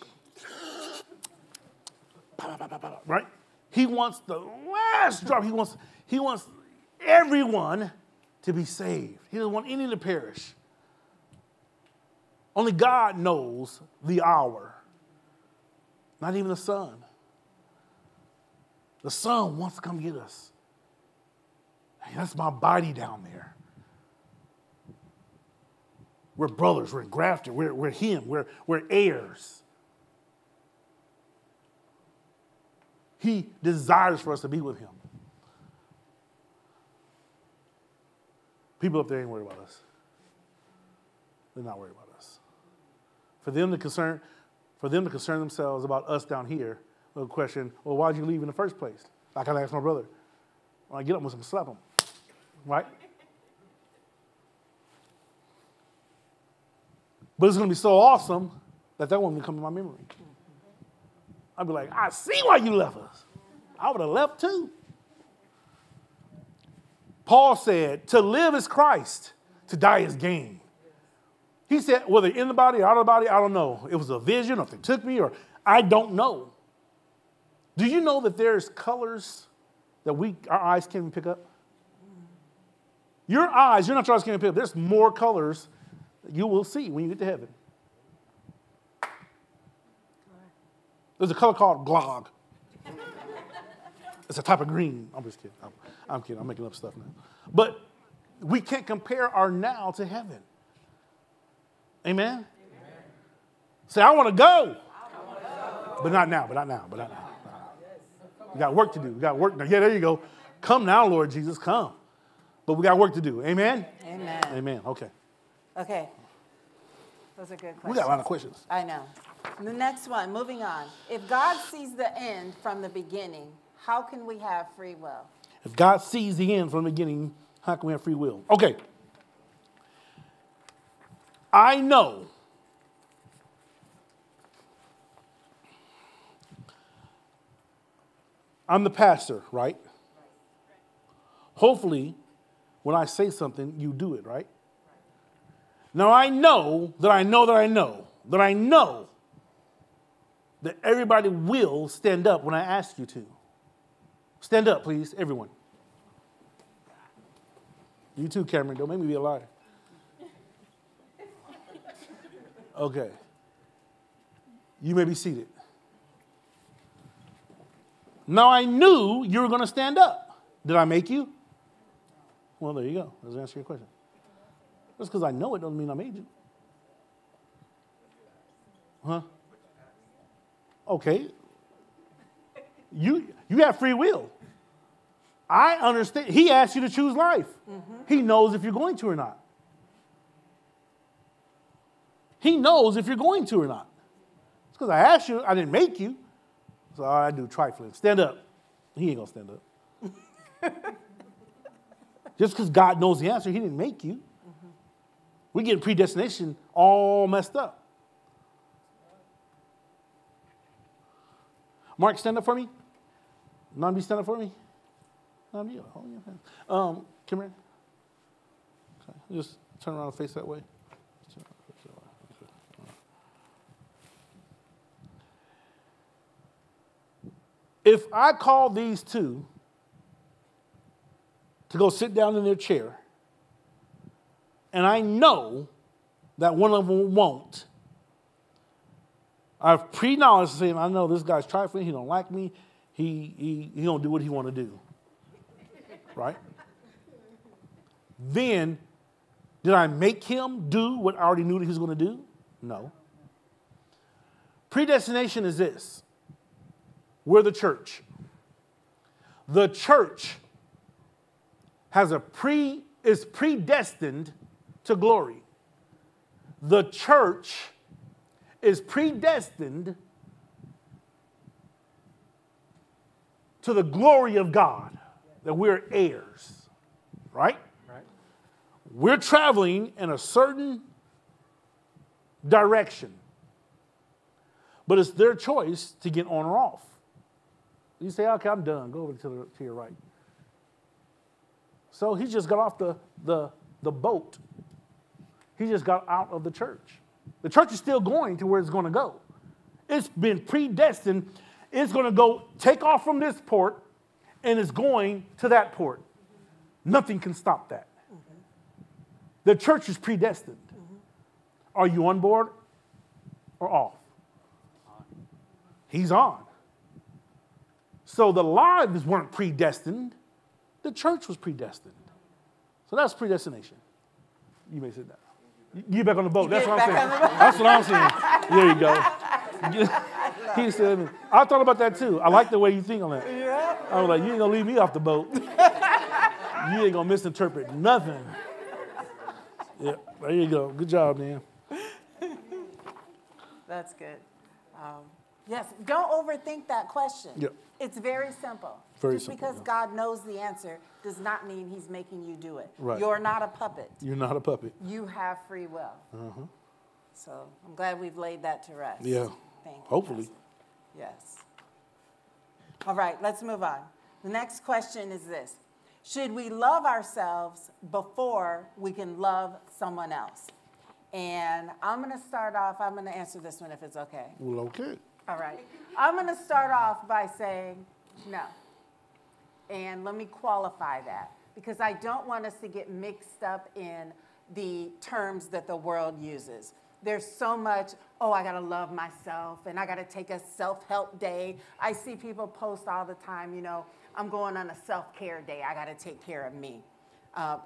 Right? He wants the last drop. He wants, he wants everyone to be saved. He doesn't want any to perish. Only God knows the hour, not even the Son. The Son wants to come get us. Hey, That's my body down there. We're brothers, we're grafted, we're, we're him, we're, we're heirs. He desires for us to be with him. People up there ain't worried about us. They're not worried about us. For them to concern, for them to concern themselves about us down here, the question, well, why'd you leave in the first place? I gotta ask my brother. When I get up, I'm gonna slap him. Right? But it's gonna be so awesome that that won't even come to my memory. I'd be like, I see why you left us. I would have left too. Paul said, to live is Christ, to die is gain. He said, whether in the body or out of the body, I don't know. It was a vision, or if they took me, or I don't know. Do you know that there's colors that we our eyes can't even pick up? Your eyes, your natural eyes can't pick up. There's more colors you will see when you get to heaven. There's a color called glog. It's a type of green. I'm just kidding. I'm, I'm kidding. I'm making up stuff now. But we can't compare our now to heaven. Amen? Amen. Say, I want to go. But not now, but not now, but not now. We got work to do. We got work. Now. Yeah, there you go. Come now, Lord Jesus, come. But we got work to do. Amen? Amen. Amen. Okay. Okay. Those are good questions. We got a lot of questions. I know. The next one, moving on. If God sees the end from the beginning, how can we have free will? If God sees the end from the beginning, how can we have free will? Okay. I know I'm the pastor, right? Hopefully, when I say something, you do it, right? Now I know that I know that I know that I know that everybody will stand up when I ask you to. Stand up, please, everyone. You too, Cameron. Don't make me be a liar. Okay. You may be seated. Now I knew you were going to stand up. Did I make you? Well, there you go. Let's answer your question. Just because I know it doesn't mean I made you. Huh? Okay. You you have free will. I understand. He asked you to choose life. Mm-hmm. He knows if you're going to or not. He knows if you're going to or not. It's because I asked you, I didn't make you. So all I do trifling. Stand up. He ain't gonna stand up. Just because God knows the answer, He didn't make you. We're getting predestination all messed up. Mark, stand up for me. Be stand up for me. Non be. Oh, yeah. Um, come here. Okay. Just turn around and face that way. If I call these two to go sit down in their chair, and I know that one of them won't, I've pre-knowledge saying, I know this guy's trifling, he don't like me, he, he, he don't do what he want to do. right? Then, did I make him do what I already knew that he was going to do? No. Predestination is this we're the church. The church has a pre is predestined to glory. The church is predestined to the glory of God, that we're heirs, right? Right. We're traveling in a certain direction, but it's their choice to get on or off. You say, okay, I'm done. Go over to, the, to your right. So he just got off the, the, the boat. He just got out of the church. The church is still going to where it's going to go. It's been predestined. It's going to go take off from this port and it's going to that port. Nothing can stop that. The church is predestined. Are you on board or off? He's on. So the lives weren't predestined, the church was predestined. So that's predestination. You may sit down. You Get back on the boat. That's what I'm saying. on the boat. That's what I'm saying. There you go. he said, I thought about that too. I like the way you think on that. Yeah. I was like, you ain't gonna leave me off the boat. you ain't gonna misinterpret nothing. Yeah, there you go. Good job, man. That's good. Um, yes, don't overthink that question. Yep. It's very simple. Very Just simple, because yeah. God knows the answer does not mean he's making you do it. Right. You're not a puppet. You're not a puppet. You have free will. Uh-huh. So I'm glad we've laid that to rest. Yeah. Thank you. Hopefully. Pastor. Yes. All right, let's move on. The next question is this Should we love ourselves before we can love someone else? And I'm going to start off, I'm going to answer this one if it's okay. Well, okay. All right. I'm going to start off by saying no. And let me qualify that because I don't want us to get mixed up in the terms that the world uses. There's so much, oh, I got to love myself and I got to take a self help day. I see people post all the time, you know, I'm going on a self care day. I got to take care of me. Uh,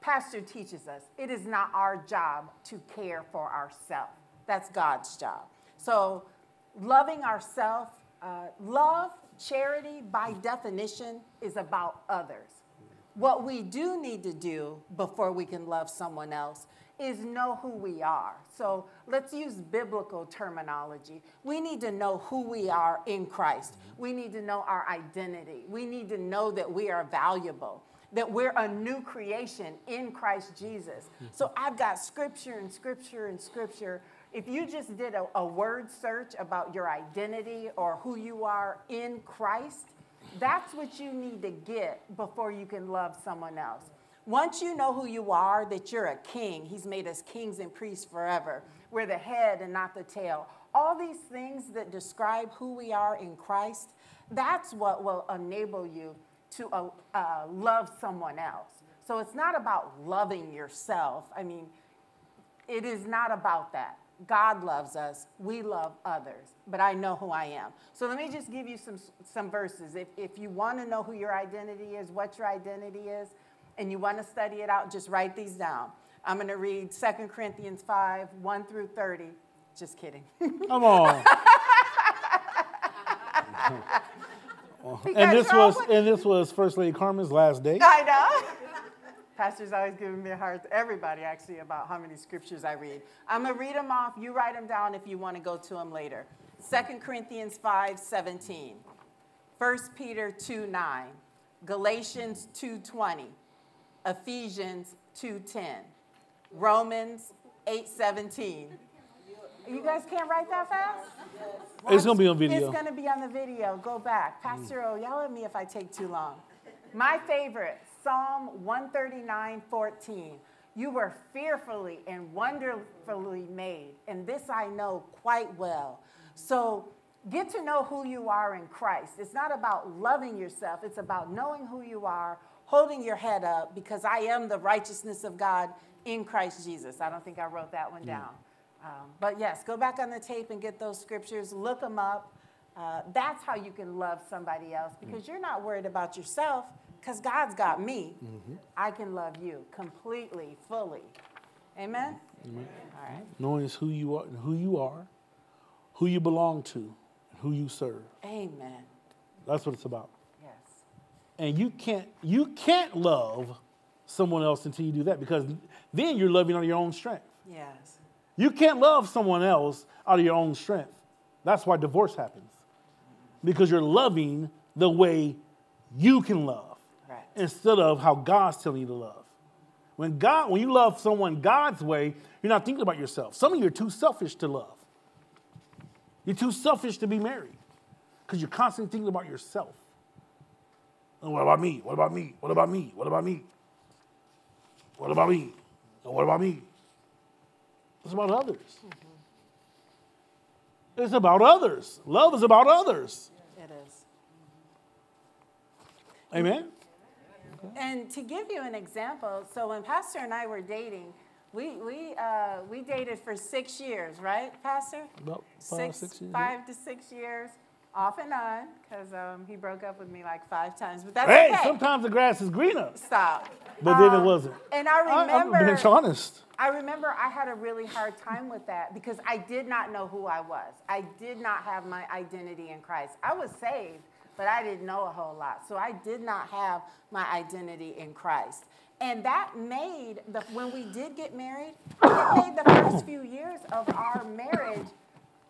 Pastor teaches us it is not our job to care for ourselves. That's God's job. So, loving ourselves, uh, love, charity, by definition, is about others. What we do need to do before we can love someone else is know who we are. So let's use biblical terminology. We need to know who we are in Christ. We need to know our identity. We need to know that we are valuable, that we're a new creation in Christ Jesus. So I've got scripture and scripture and scripture. If you just did a, a word search about your identity or who you are in Christ, that's what you need to get before you can love someone else. Once you know who you are, that you're a king, he's made us kings and priests forever. We're the head and not the tail. All these things that describe who we are in Christ, that's what will enable you to uh, uh, love someone else. So it's not about loving yourself. I mean, it is not about that. God loves us, we love others, but I know who I am. So let me just give you some, some verses. If, if you want to know who your identity is, what your identity is, and you want to study it out, just write these down. I'm going to read 2 Corinthians 5 1 through 30. Just kidding. Come on. and this was and this was First Lady Karman's last day. I know. Pastor's always giving me a hard, everybody actually, about how many scriptures I read. I'm going to read them off. You write them down if you want to go to them later. 2 Corinthians 5 17, 1 Peter 2 9, Galatians 2 20, Ephesians 2 10, Romans 8 17. You guys can't write that fast? It's gonna be on video. It's going to be on the video. Go back. Pastor O, yell at me if I take too long. My favorite, Psalm 139 14. You were fearfully and wonderfully made, and this I know quite well. So get to know who you are in Christ. It's not about loving yourself, it's about knowing who you are, holding your head up, because I am the righteousness of God in Christ Jesus. I don't think I wrote that one down. Um, but yes, go back on the tape and get those scriptures, look them up. Uh, that's how you can love somebody else because you're not worried about yourself because God's got me. Mm-hmm. I can love you completely, fully. Amen? All right. Knowing who you are, who you are, who you belong to, who you serve. Amen. That's what it's about. Yes. And you can't you can't love someone else until you do that because then you're loving on your own strength. Yes. You can't love someone else out of your own strength. That's why divorce happens. Because you're loving the way you can love. Instead of how God's telling you to love. When God, when you love someone God's way, you're not thinking about yourself. Some of you are too selfish to love. You're too selfish to be married because you're constantly thinking about yourself. And what about me? What about me? What about me? What about me? What about me? And what about me? It's about others. Mm-hmm. It's about others. Love is about others. It is. Mm-hmm. Amen? And to give you an example, so when Pastor and I were dating, we, we, uh, we dated for six years, right, Pastor? About five, years. Five to six years. Off and on, because um, he broke up with me like five times, but that's Hey, okay. sometimes the grass is greener, Stop. but then it Um, wasn't. And I I, I'm remember. being honest. I remember I had a really hard time with that because I did not know who I was. I did not have my identity in Christ. I was saved, but I didn't know a whole lot. So I did not have my identity in Christ. And that made the when we did get married, it made the first few years of our marriage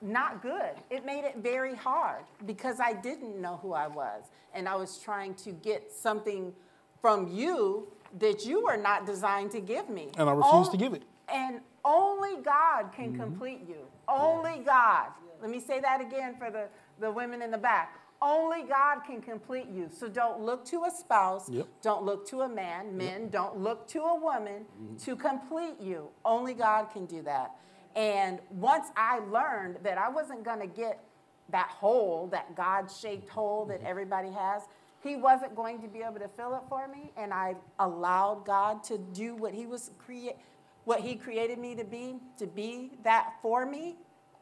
not good. It made it very hard because I didn't know who I was. And I was trying to get something from you that you were not designed to give me. And I refused to give it. And only God can mm-hmm. complete you. Only God. Let me say that again for the, the women in the back. Only God can complete you. So don't look to a spouse. Yep. Don't look to a man. Men, don't look to a woman mm-hmm. to complete you. Only God can do that. And once I learned that I wasn't going to get that hole, that God shaped hole that mm-hmm. everybody has, He wasn't going to be able to fill it for me. And I allowed God to do what He was create, what He created me to be, to be that for me.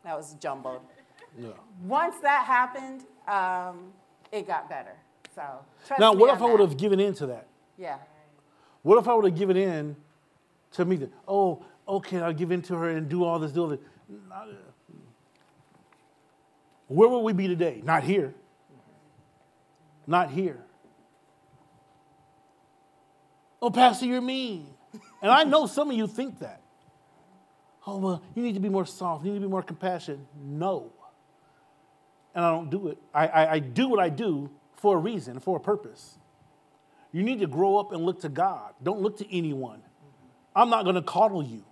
That was jumbled. Yeah. Once that happened, um, it got better. So trust Now, what if I would have given in to that? Yeah. What if I would have given in to me? That, oh, okay, I'll give in to her and do all this, do all this. Not- Where would we be today? Not here. Not here. Oh, Pastor, you're mean. And I know some of you think that. Oh, well, you need to be more soft. You need to be more compassionate. No. And I don't do it. I, I, I do what I do for a reason, for a purpose. You need to grow up and look to God. Don't look to anyone. I'm not going to coddle you.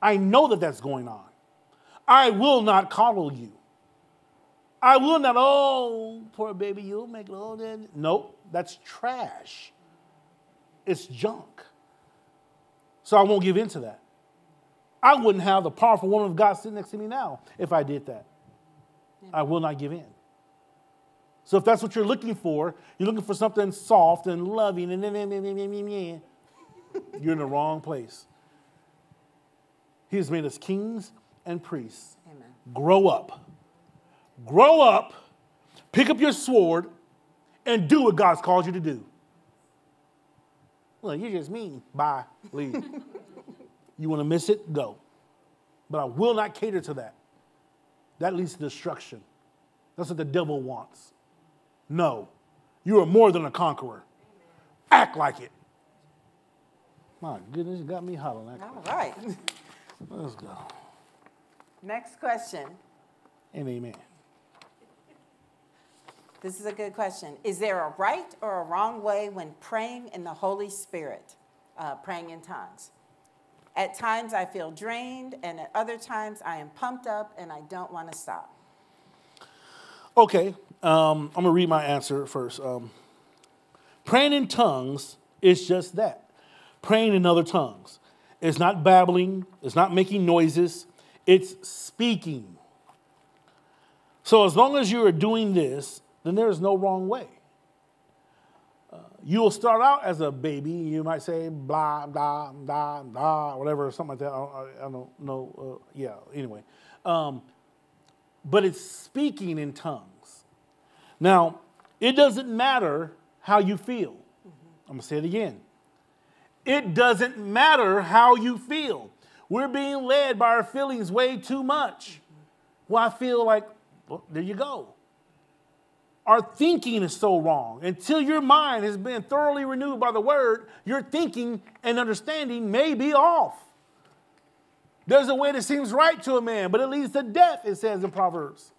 I know that that's going on. I will not coddle you. I will not, oh, poor baby, you'll make it all that. Nope, that's trash. It's junk. So I won't give in to that. I wouldn't have the powerful woman of God sitting next to me now if I did that. I will not give in. So if that's what you're looking for, you're looking for something soft and loving and you're in the wrong place. He has made us kings and priests. Amen. Grow up. Grow up, pick up your sword, and do what God's called you to do. Well, you're just mean. Bye. Leave. you want to miss it? Go. But I will not cater to that. That leads to destruction. That's what the devil wants. No. You are more than a conqueror. Act like it. My goodness, you got me hot on that. All right. Let's go. Next question. And amen. This is a good question. Is there a right or a wrong way when praying in the Holy Spirit, uh, praying in tongues? At times I feel drained, and at other times I am pumped up and I don't want to stop. Okay, um, I'm gonna read my answer first. Um, praying in tongues is just that praying in other tongues. It's not babbling, it's not making noises, it's speaking. So, as long as you are doing this, then there is no wrong way. You will start out as a baby, you might say blah, blah, blah, blah, whatever, something like that. I don't, I- I don't know. Uh, yeah, anyway. Um, but it's speaking in tongues. Now, it doesn't matter how you feel. I'm going to say it again. It doesn't matter how you feel. We're being led by our feelings way too much. Well, I feel like, well, there you go. Our thinking is so wrong. Until your mind has been thoroughly renewed by the word, your thinking and understanding may be off. There's a way that seems right to a man, but it leads to death, it says in Proverbs.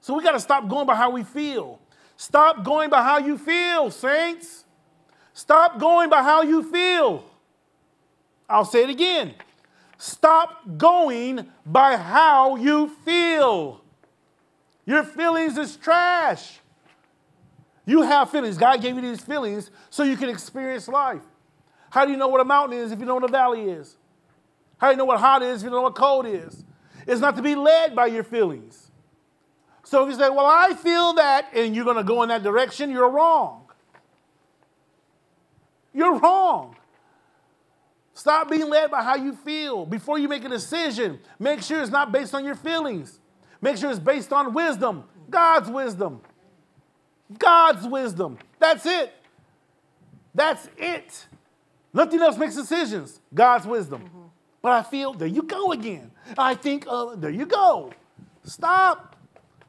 So we got to stop going by how we feel. Stop going by how you feel, saints. Stop going by how you feel. I'll say it again. Stop going by how you feel. Your feelings is trash. You have feelings. God gave you these feelings so you can experience life. How do you know what a mountain is if you know what a valley is? How do you know what hot is if you know what cold is? It's not to be led by your feelings. So if you say, Well, I feel that, and you're going to go in that direction, you're wrong. You're wrong. Stop being led by how you feel. Before you make a decision, make sure it's not based on your feelings. Make sure it's based on wisdom God's wisdom. God's wisdom. That's it. That's it. Nothing else makes decisions. God's wisdom. But I feel, there you go again. I think, uh, there you go. Stop.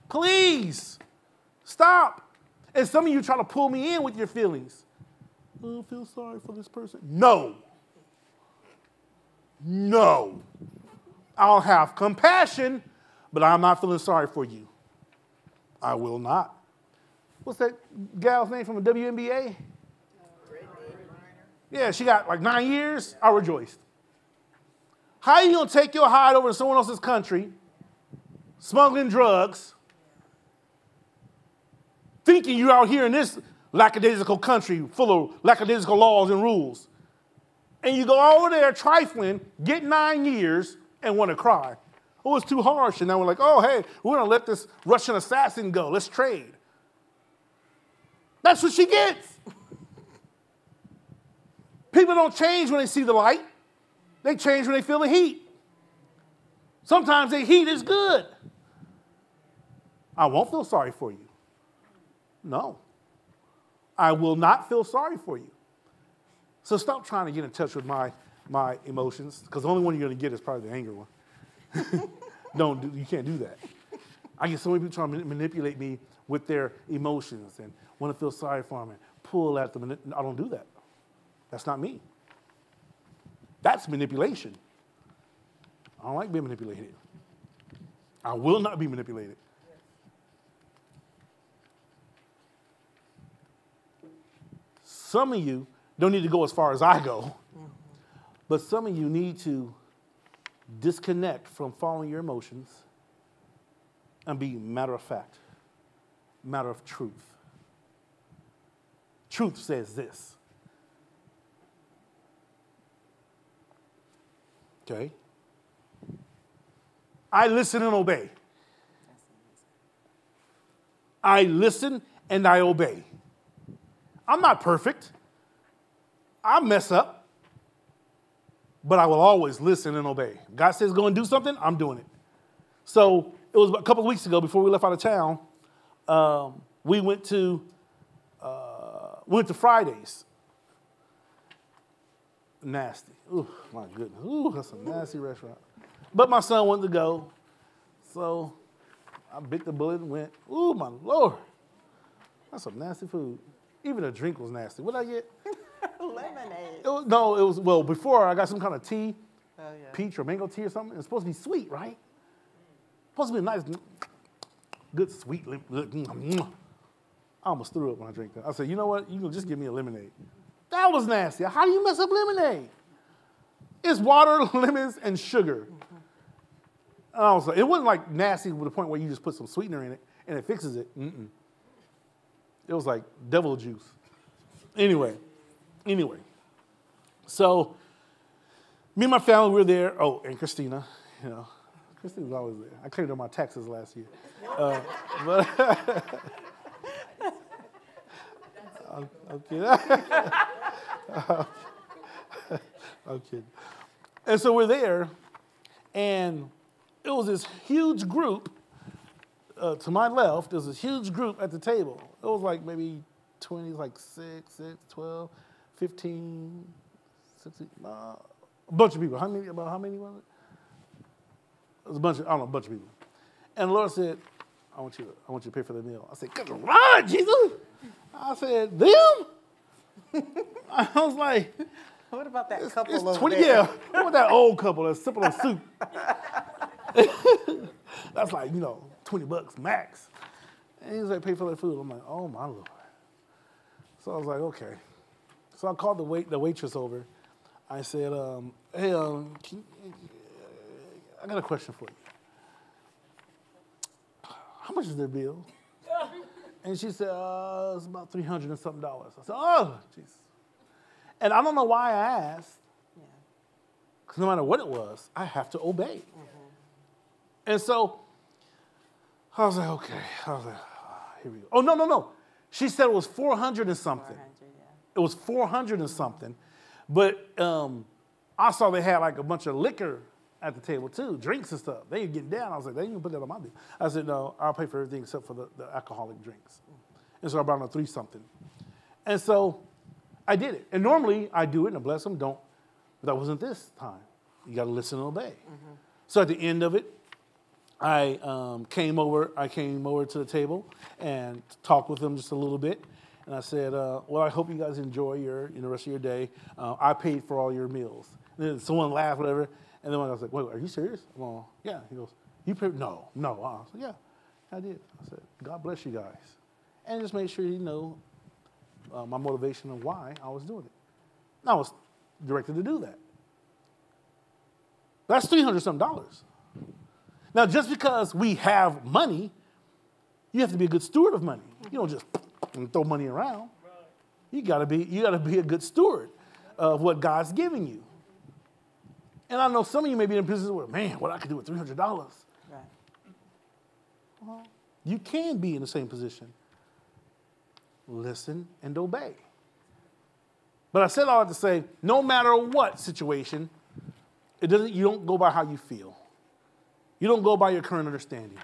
Please. Stop. And some of you try to pull me in with your feelings. Oh, I feel sorry for this person. No. No. I'll have compassion, but I'm not feeling sorry for you. I will not. What's that gal's name from the WNBA? Yeah, she got like nine years. I rejoiced. How you gonna take your hide over to someone else's country, smuggling drugs, thinking you're out here in this lackadaisical country full of lackadaisical laws and rules, and you go over there trifling, get nine years, and want to cry? Oh, it's too harsh. And now we're like, oh, hey, we're gonna let this Russian assassin go. Let's trade. That's what she gets. People don't change when they see the light, they change when they feel the heat. Sometimes the heat is good. I won't feel sorry for you. No. I will not feel sorry for you. So stop trying to get in touch with my, my emotions, because the only one you're going to get is probably the anger one. Don't do, you can't do that. I get so many people trying to manipulate me with their emotions and want to feel sorry for them and pull at them. I don't do that. That's not me. That's manipulation. I don't like being manipulated. I will not be manipulated. Some of you don't need to go as far as I go, but some of you need to disconnect from following your emotions and be matter of fact, matter of truth. Truth says this. Okay? I listen and obey. I listen and I obey. I'm not perfect. I mess up. But I will always listen and obey. God says go and do something, I'm doing it. So it was a couple weeks ago before we left out of town. Um, we went to uh, went to Fridays. Nasty. Ooh, my goodness. Ooh, that's a nasty restaurant. But my son wanted to go, so I bit the bullet and went. Ooh, my lord, that's some nasty food. Even the drink was nasty. What did I get? Lemonade. It was, no, it was well before I got some kind of tea, Oh, yeah. peach or mango tea or something. It's supposed to be sweet, right? Supposed to be a nice, good sweet. lim- mm, I almost threw up when I drank that. I said, you know what? You can just give me a lemonade. That was nasty. How do you mess up lemonade? It's water, lemons, and sugar. And I was like, it wasn't like nasty to the point where you just put some sweetener in it and it fixes it. Mm-mm. It was like devil juice. Anyway, anyway. So me and my family were there. Oh, and Christina, you know, Christina was always there. I cleared up my taxes last year. Uh, but I'm, I'm kidding. I'm kidding. And so we're there, and it was this huge group. Uh, to my left, there's this huge group at the table. It was like maybe 20, like 6, 6, 12, 15, 16, uh, a bunch of people. How many, about how many was it? It was a bunch of, I don't know, a bunch of people. And the Lord said, I want you to, I want you to pay for the meal. I said, good Lord, Jesus. I said, them? I was like, What about that it's, couple it's over 20, there? yeah. What about that old couple that's sipping on soup? that's like, you know, 20 bucks max. And he was like, pay for their food. I'm like, oh my Lord. So I was like, okay. So I called the wait the waitress over. I said, um, hey, um, can, I got a question for you. How much is their bill? And she said, uh, it's about 300 and something dollars. I said, oh, jeez. And I don't know why I asked, because no matter what it was, I have to obey. And so I was like, okay. I was like, ah, here we go. Oh, no, no, no. She said it was 400 and something. 400, yeah. It was 400 and something. But um, I saw they had like a bunch of liquor at the table too, drinks and stuff. They were getting down. I was like, they gonna put that on my bill. I said, no, I'll pay for everything except for the, the alcoholic drinks. And so I brought them a three something. And so I did it. And normally I do it and I bless them, don't. But that wasn't this time. You got to listen and obey. So at the end of it, I um, came over. I came over to the table and talked with them just a little bit. And I said, uh, "Well, I hope you guys enjoy your, you know, rest of your day. Uh, I paid for all your meals." And then someone laughed, whatever. And then I was like, "Wait, are you serious?" Well, yeah. He goes, "You paid?" No, no. I said, "Yeah, I did." I said, "God bless you guys," and just make sure you know uh, my motivation and why I was doing it. And I was directed to do that. That's three hundred some dollars. Now, just because we have money, you have to be a good steward of money. You don't just throw money around. You gotta be, you gotta be a good steward of what God's giving you. And I know some of you may be in a position where, man, what I could do with three hundred dollars. Right. Well, you can be in the same position. Listen and obey. But I said all that to say, no matter what situation, it doesn't, you don't go by how you feel. You don't go by your current understanding.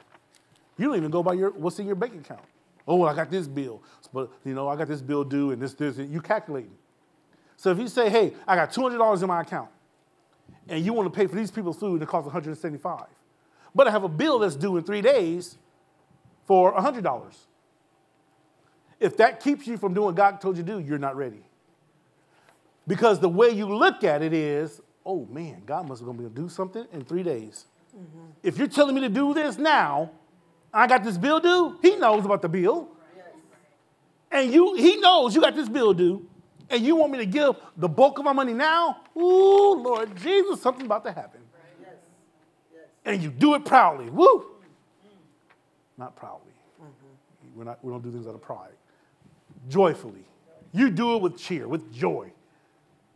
You don't even go by your what's in your bank account. Oh, I got this bill, but you know, I got this bill due and this, this, and you calculating. So if you say, hey, I got $200 in my account, and you want to pay for these people's food and it costs 175, but I have a bill that's due in three days for $100. If that keeps you from doing what God told you to do, you're not ready. Because the way you look at it is, oh man, God must be going to do something in three days. Mm-hmm. If you're telling me to do this now, I got this bill due, he knows about the bill. And you, he knows you got this bill due, and you want me to give the bulk of my money now? Ooh, Lord Jesus, something's about to happen. And you do it proudly. Woo! Not proudly. We're not, we don't do things out of pride. Joyfully. You do it with cheer, with joy.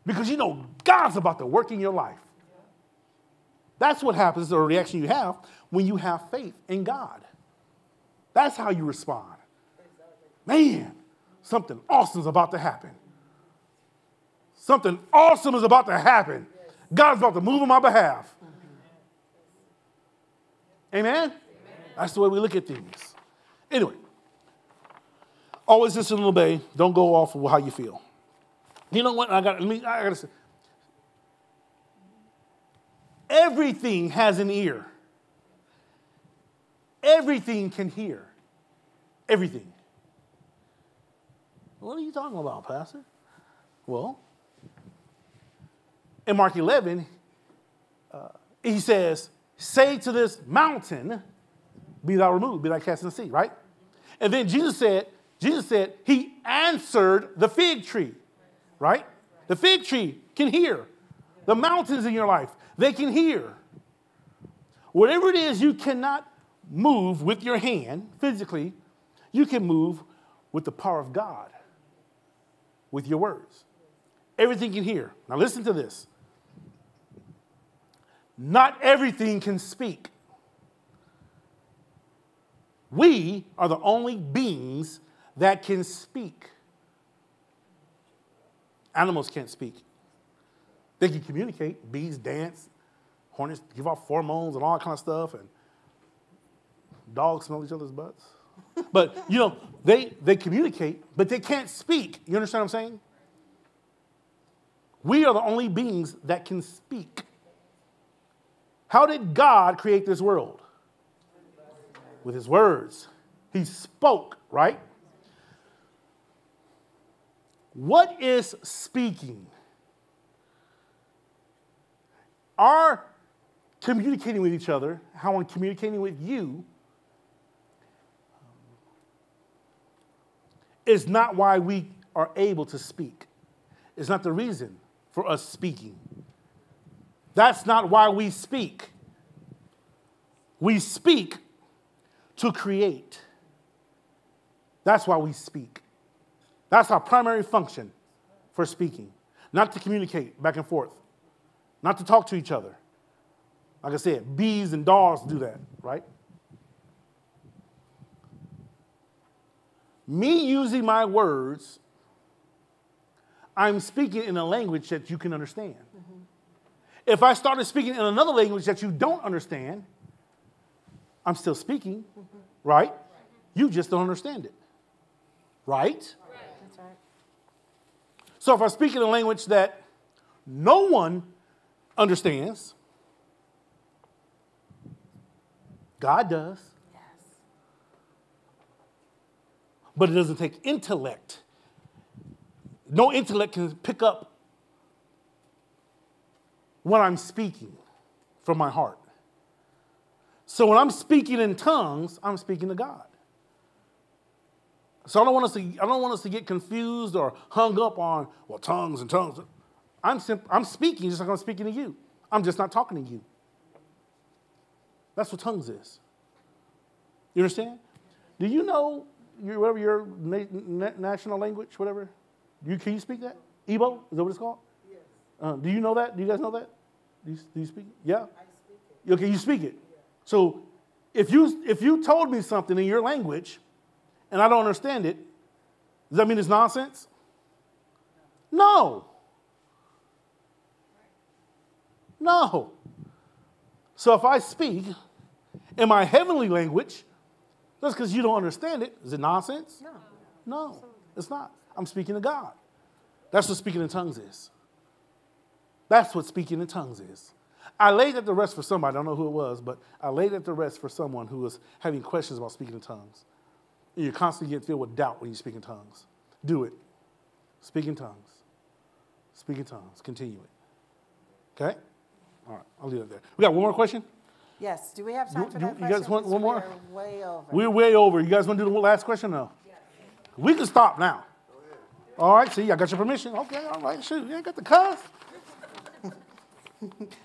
Because you know God's about to work in your life. That's what happens, or reaction you have when you have faith in God. That's how you respond. Man, something awesome is about to happen. Something awesome is about to happen. God's about to move on my behalf. Amen? That's the way we look at things. Anyway, always listen and obey. Don't go off of how you feel. You know what? I got. I got to say. Everything has an ear. Everything can hear. Everything. What are you talking about, Pastor? Well, in Mark 11, uh, he says, Say to this mountain, be thou removed, be thou cast in the sea, right? And then Jesus said, Jesus said, He answered the fig tree, right? The fig tree can hear. The mountains in your life, they can hear. Whatever it is you cannot move with your hand physically, you can move with the power of God, with your words. Everything can hear. Now, listen to this. Not everything can speak. We are the only beings that can speak. Animals can't speak. They can communicate. Bees dance, hornets give off pheromones and all that kind of stuff, and dogs smell each other's butts. But you know, they they communicate, but they can't speak. You understand what I'm saying? We are the only beings that can speak. How did God create this world? With his words. He spoke, right? What is speaking? Our communicating with each other, how I'm communicating with you, is not why we are able to speak. It's not the reason for us speaking. That's not why we speak. We speak to create. That's why we speak. That's our primary function for speaking, not to communicate back and forth, not to talk to each other. Like I said, bees and dogs do that, right? Me using my words, I'm speaking in a language that you can understand. Mm-hmm. If I started speaking in another language that you don't understand, I'm still speaking, mm-hmm. right? You just don't understand it, right? That's right. So if I speak in a language that no one understands, God does. Yes. But it doesn't take intellect. No intellect can pick up what I'm speaking from my heart. So when I'm speaking in tongues, I'm speaking to God. So I don't want us to, I don't want us to get confused or hung up on, well, tongues and tongues. I'm, simp- I'm speaking just like I'm speaking to you. I'm just not talking to you. That's what tongues is. You understand? Do you know your, whatever your na- na- national language, whatever? You, can you speak that? Igbo? Is that what it's called? Yes, Uh, do you know that? Do you guys know that? Do you, do you speak? it? Yeah? I speak it. Okay, you speak it. So if you, if you told me something in your language and I don't understand it, does that mean it's nonsense? No. No. So if I speak in my heavenly language, that's because you don't understand it. Is it nonsense? No. No, it's not. I'm speaking to God. That's what speaking in tongues is. That's what speaking in tongues is. I laid at the rest for somebody, I don't know who it was, but I laid at the rest for someone who was having questions about speaking in tongues. And you constantly getting filled with doubt when you speak in tongues. Do it. Speak in tongues. Speak in tongues. Continue it. Okay? All right, I'll leave it there. We got one more question? Yes. Do we have time for that you guys want one more? We're way over. We're way over. You guys want to do the last question? No. We can stop now. All right. See, I got your permission. Okay. All right. Shoot, you ain't got the cuss.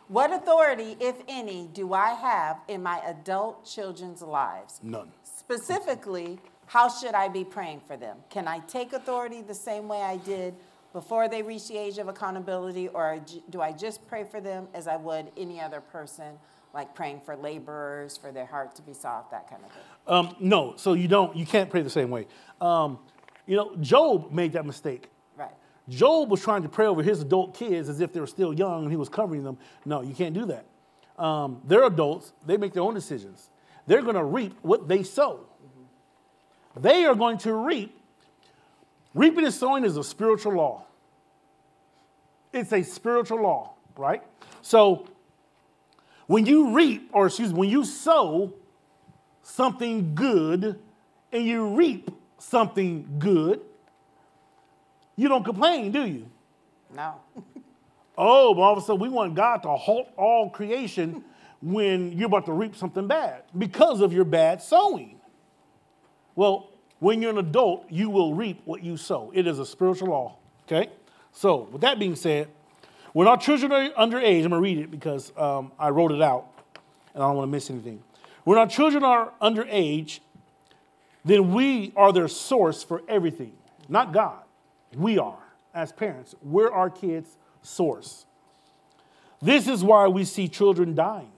What authority, if any, do I have in my adult children's lives? None. Specifically, how should I be praying for them? Can I take authority the same way I did before they reach the age of accountability, or do I just pray for them as I would any other person, like praying for laborers, for their heart to be soft, that kind of thing? Um, no. So you don't. You can't pray the same way. Um, you know, Job made that mistake. Right. Job was trying to pray over his adult kids as if they were still young and he was covering them. No, you can't do that. Um, they're adults, they make their own decisions. They're going to reap what they sow. They are going to reap. Reaping and sowing is a spiritual law. It's a spiritual law, right? So when you reap, or excuse me, when you sow something good and you reap something good, you don't complain, do you? No. Oh, but all of a sudden we want God to halt all creation when you're about to reap something bad because of your bad sowing. Well, when you're an adult, you will reap what you sow. It is a spiritual law. Okay? So, with that being said, when our children are underage, I'm going to read it because um, I wrote it out and I don't want to miss anything. When our children are underage, then we are their source for everything, not God. We are, as parents, we're our kids' source. This is why we see children dying.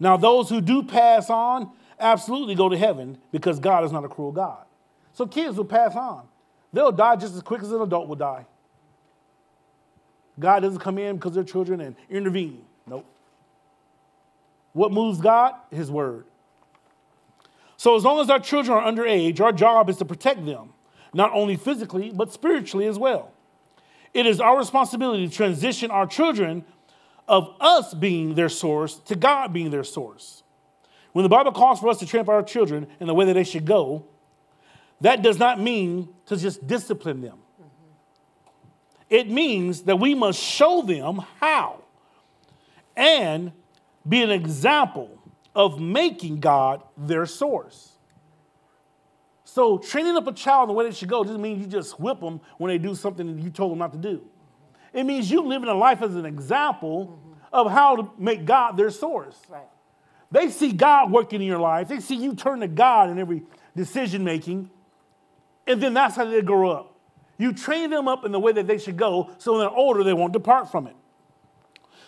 Now, those who do pass on absolutely go to heaven because God is not a cruel God. So kids will pass on. They'll die just as quick as an adult will die. God doesn't come in because they're children and intervene. Nope. What moves God? His word. So, as long as our children are underage, our job is to protect them, not only physically, but spiritually as well. It is our responsibility to transition our children of us being their source to God being their source. When the Bible calls for us to train up our children in the way that they should go, that does not mean to just discipline them. It means that we must show them how and be an example of making God their source. So, training up a child the way they should go doesn't mean you just whip them when they do something that you told them not to do. It means you living a life as an example of how to make God their source. Right. They see God working in your life. They see you turn to God in every decision making. And then that's how they grow up. You train them up in the way that they should go so when they're older, they won't depart from it.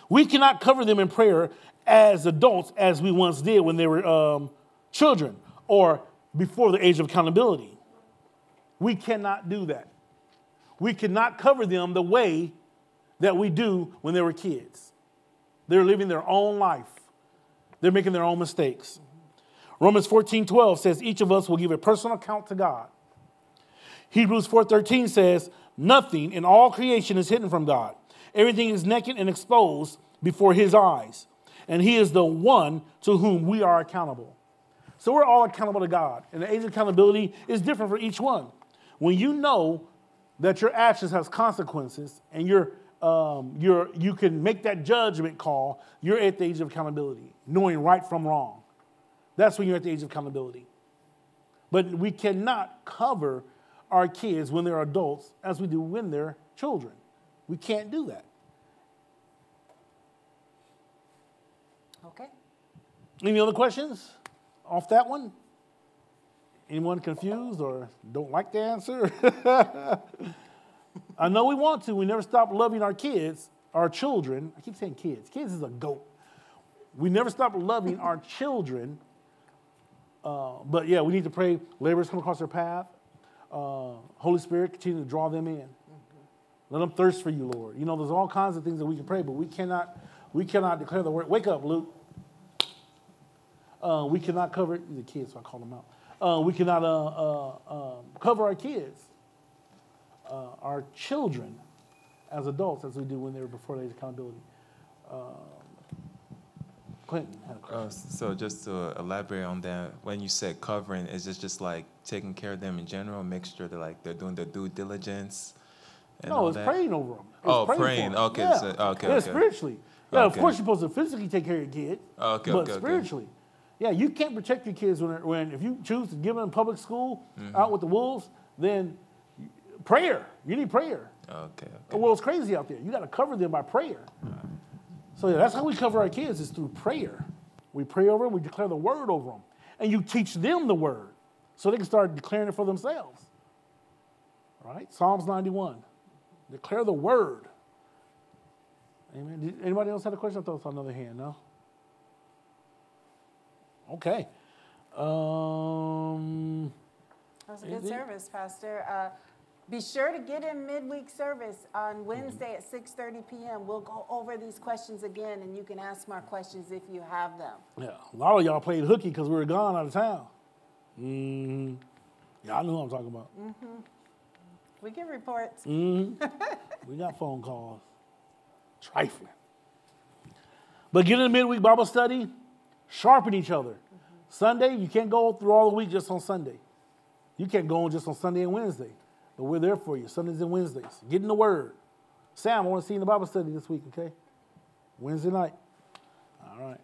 We cannot cover them in prayer as adults as we once did when they were um, children or before the age of accountability. We cannot do that. We cannot cover them the way that we do when they were kids. They're living their own life. They're making their own mistakes. Romans 14, 12 says each of us will give a personal account to God. Hebrews 4:13 says, "Nothing in all creation is hidden from God. Everything is naked and exposed before his eyes, and he is the one to whom we are accountable." So we're all accountable to God, and the age of accountability is different for each one. When you know that your actions has consequences and you're, um, you're, you can make that judgment call, you're at the age of accountability, knowing right from wrong. That's when you're at the age of accountability. But we cannot cover our kids when they're adults as we do when they're children. We can't do that. Okay. Any other questions off that one? Anyone confused or don't like the answer? I know we want to. We never stop loving our kids, our children. I keep saying kids. Kids is a goat. We never stop loving our children. Uh, but yeah, we need to pray. Laborers come across their path. Uh, Holy Spirit, continue to draw them in. Let them thirst for you, Lord. You know, there's all kinds of things that we can pray, but we cannot, we cannot declare the word. Wake up, Luke. Uh, we cannot cover the kids, so I call them out. Uh, we cannot uh, uh, um, cover our kids, our children, as adults, as we do when they were before the age of accountability. Had a question. Uh, so just to elaborate on that, when you said covering, is this just like taking care of them in general, make sure that like they're doing their due diligence? And No, it's that? praying over them. It's Oh, praying. praying. Okay, Yeah. so- okay, Yeah, okay. spiritually. Yeah, of course you're supposed to physically take care of your kid. Okay, but okay, okay. spiritually. Yeah, you can't protect your kids when, when if you choose to give them public school Mm-hmm. out with the wolves, then prayer. You need prayer. Okay, The okay. world's crazy out there. You got to cover them by prayer. So that's how we cover our kids is through prayer. We pray over them, we declare the word over them. And you teach them the word so they can start declaring it for themselves. All right? Psalms 91. Declare the word. Amen. Did anybody else have a question? I thought I saw another hand, no? Okay. Um, That was a good service, Pastor. Uh, be sure to get in midweek service on mm-hmm. Wednesday at 6:30 p.m. We'll go over these questions again, and you can ask more questions if you have them. yeah, a lot of y'all played hooky because we were gone out of town. hmm Y'all know who I'm talking about. Mm-hmm. We get reports. Mm-hmm. We got phone calls. Trifling. But get in the midweek Bible study, sharpen each other. Sunday, you can't go through all the week just on Sunday. You can't go on just on Sunday and Wednesday. But we're there for you, Sundays and Wednesdays. Get in the Word. Sam, I want to see you in the Bible study this week, okay? Wednesday night. All right.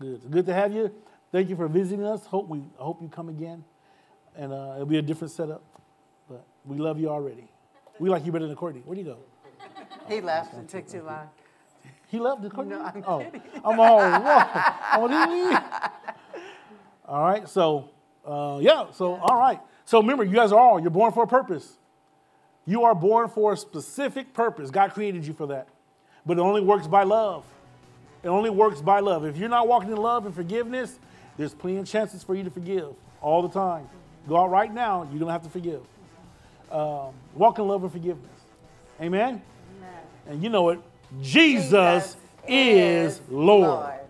Good. It's good to have you. Thank you for visiting us. Hope we I hope you come again. And uh, it'll be a different setup. But we love you already. We like you better than Courtney. Where'd you go? He left. It took too long. He left the Courtney? No, I'm oh, kidding. I'm all, whoa. Oh? All right, so, uh, yeah, so, all right. So remember, you guys are all, you're born for a purpose. You are born for a specific purpose. God created you for that. But it only works by love. It only works by love. If you're not walking in love and forgiveness, there's plenty of chances for you to forgive all the time. Go out right now, you're going to have to forgive. Um, walk in love and forgiveness. Amen? Amen. And you know it, Jesus, Jesus is is Lord. Lord.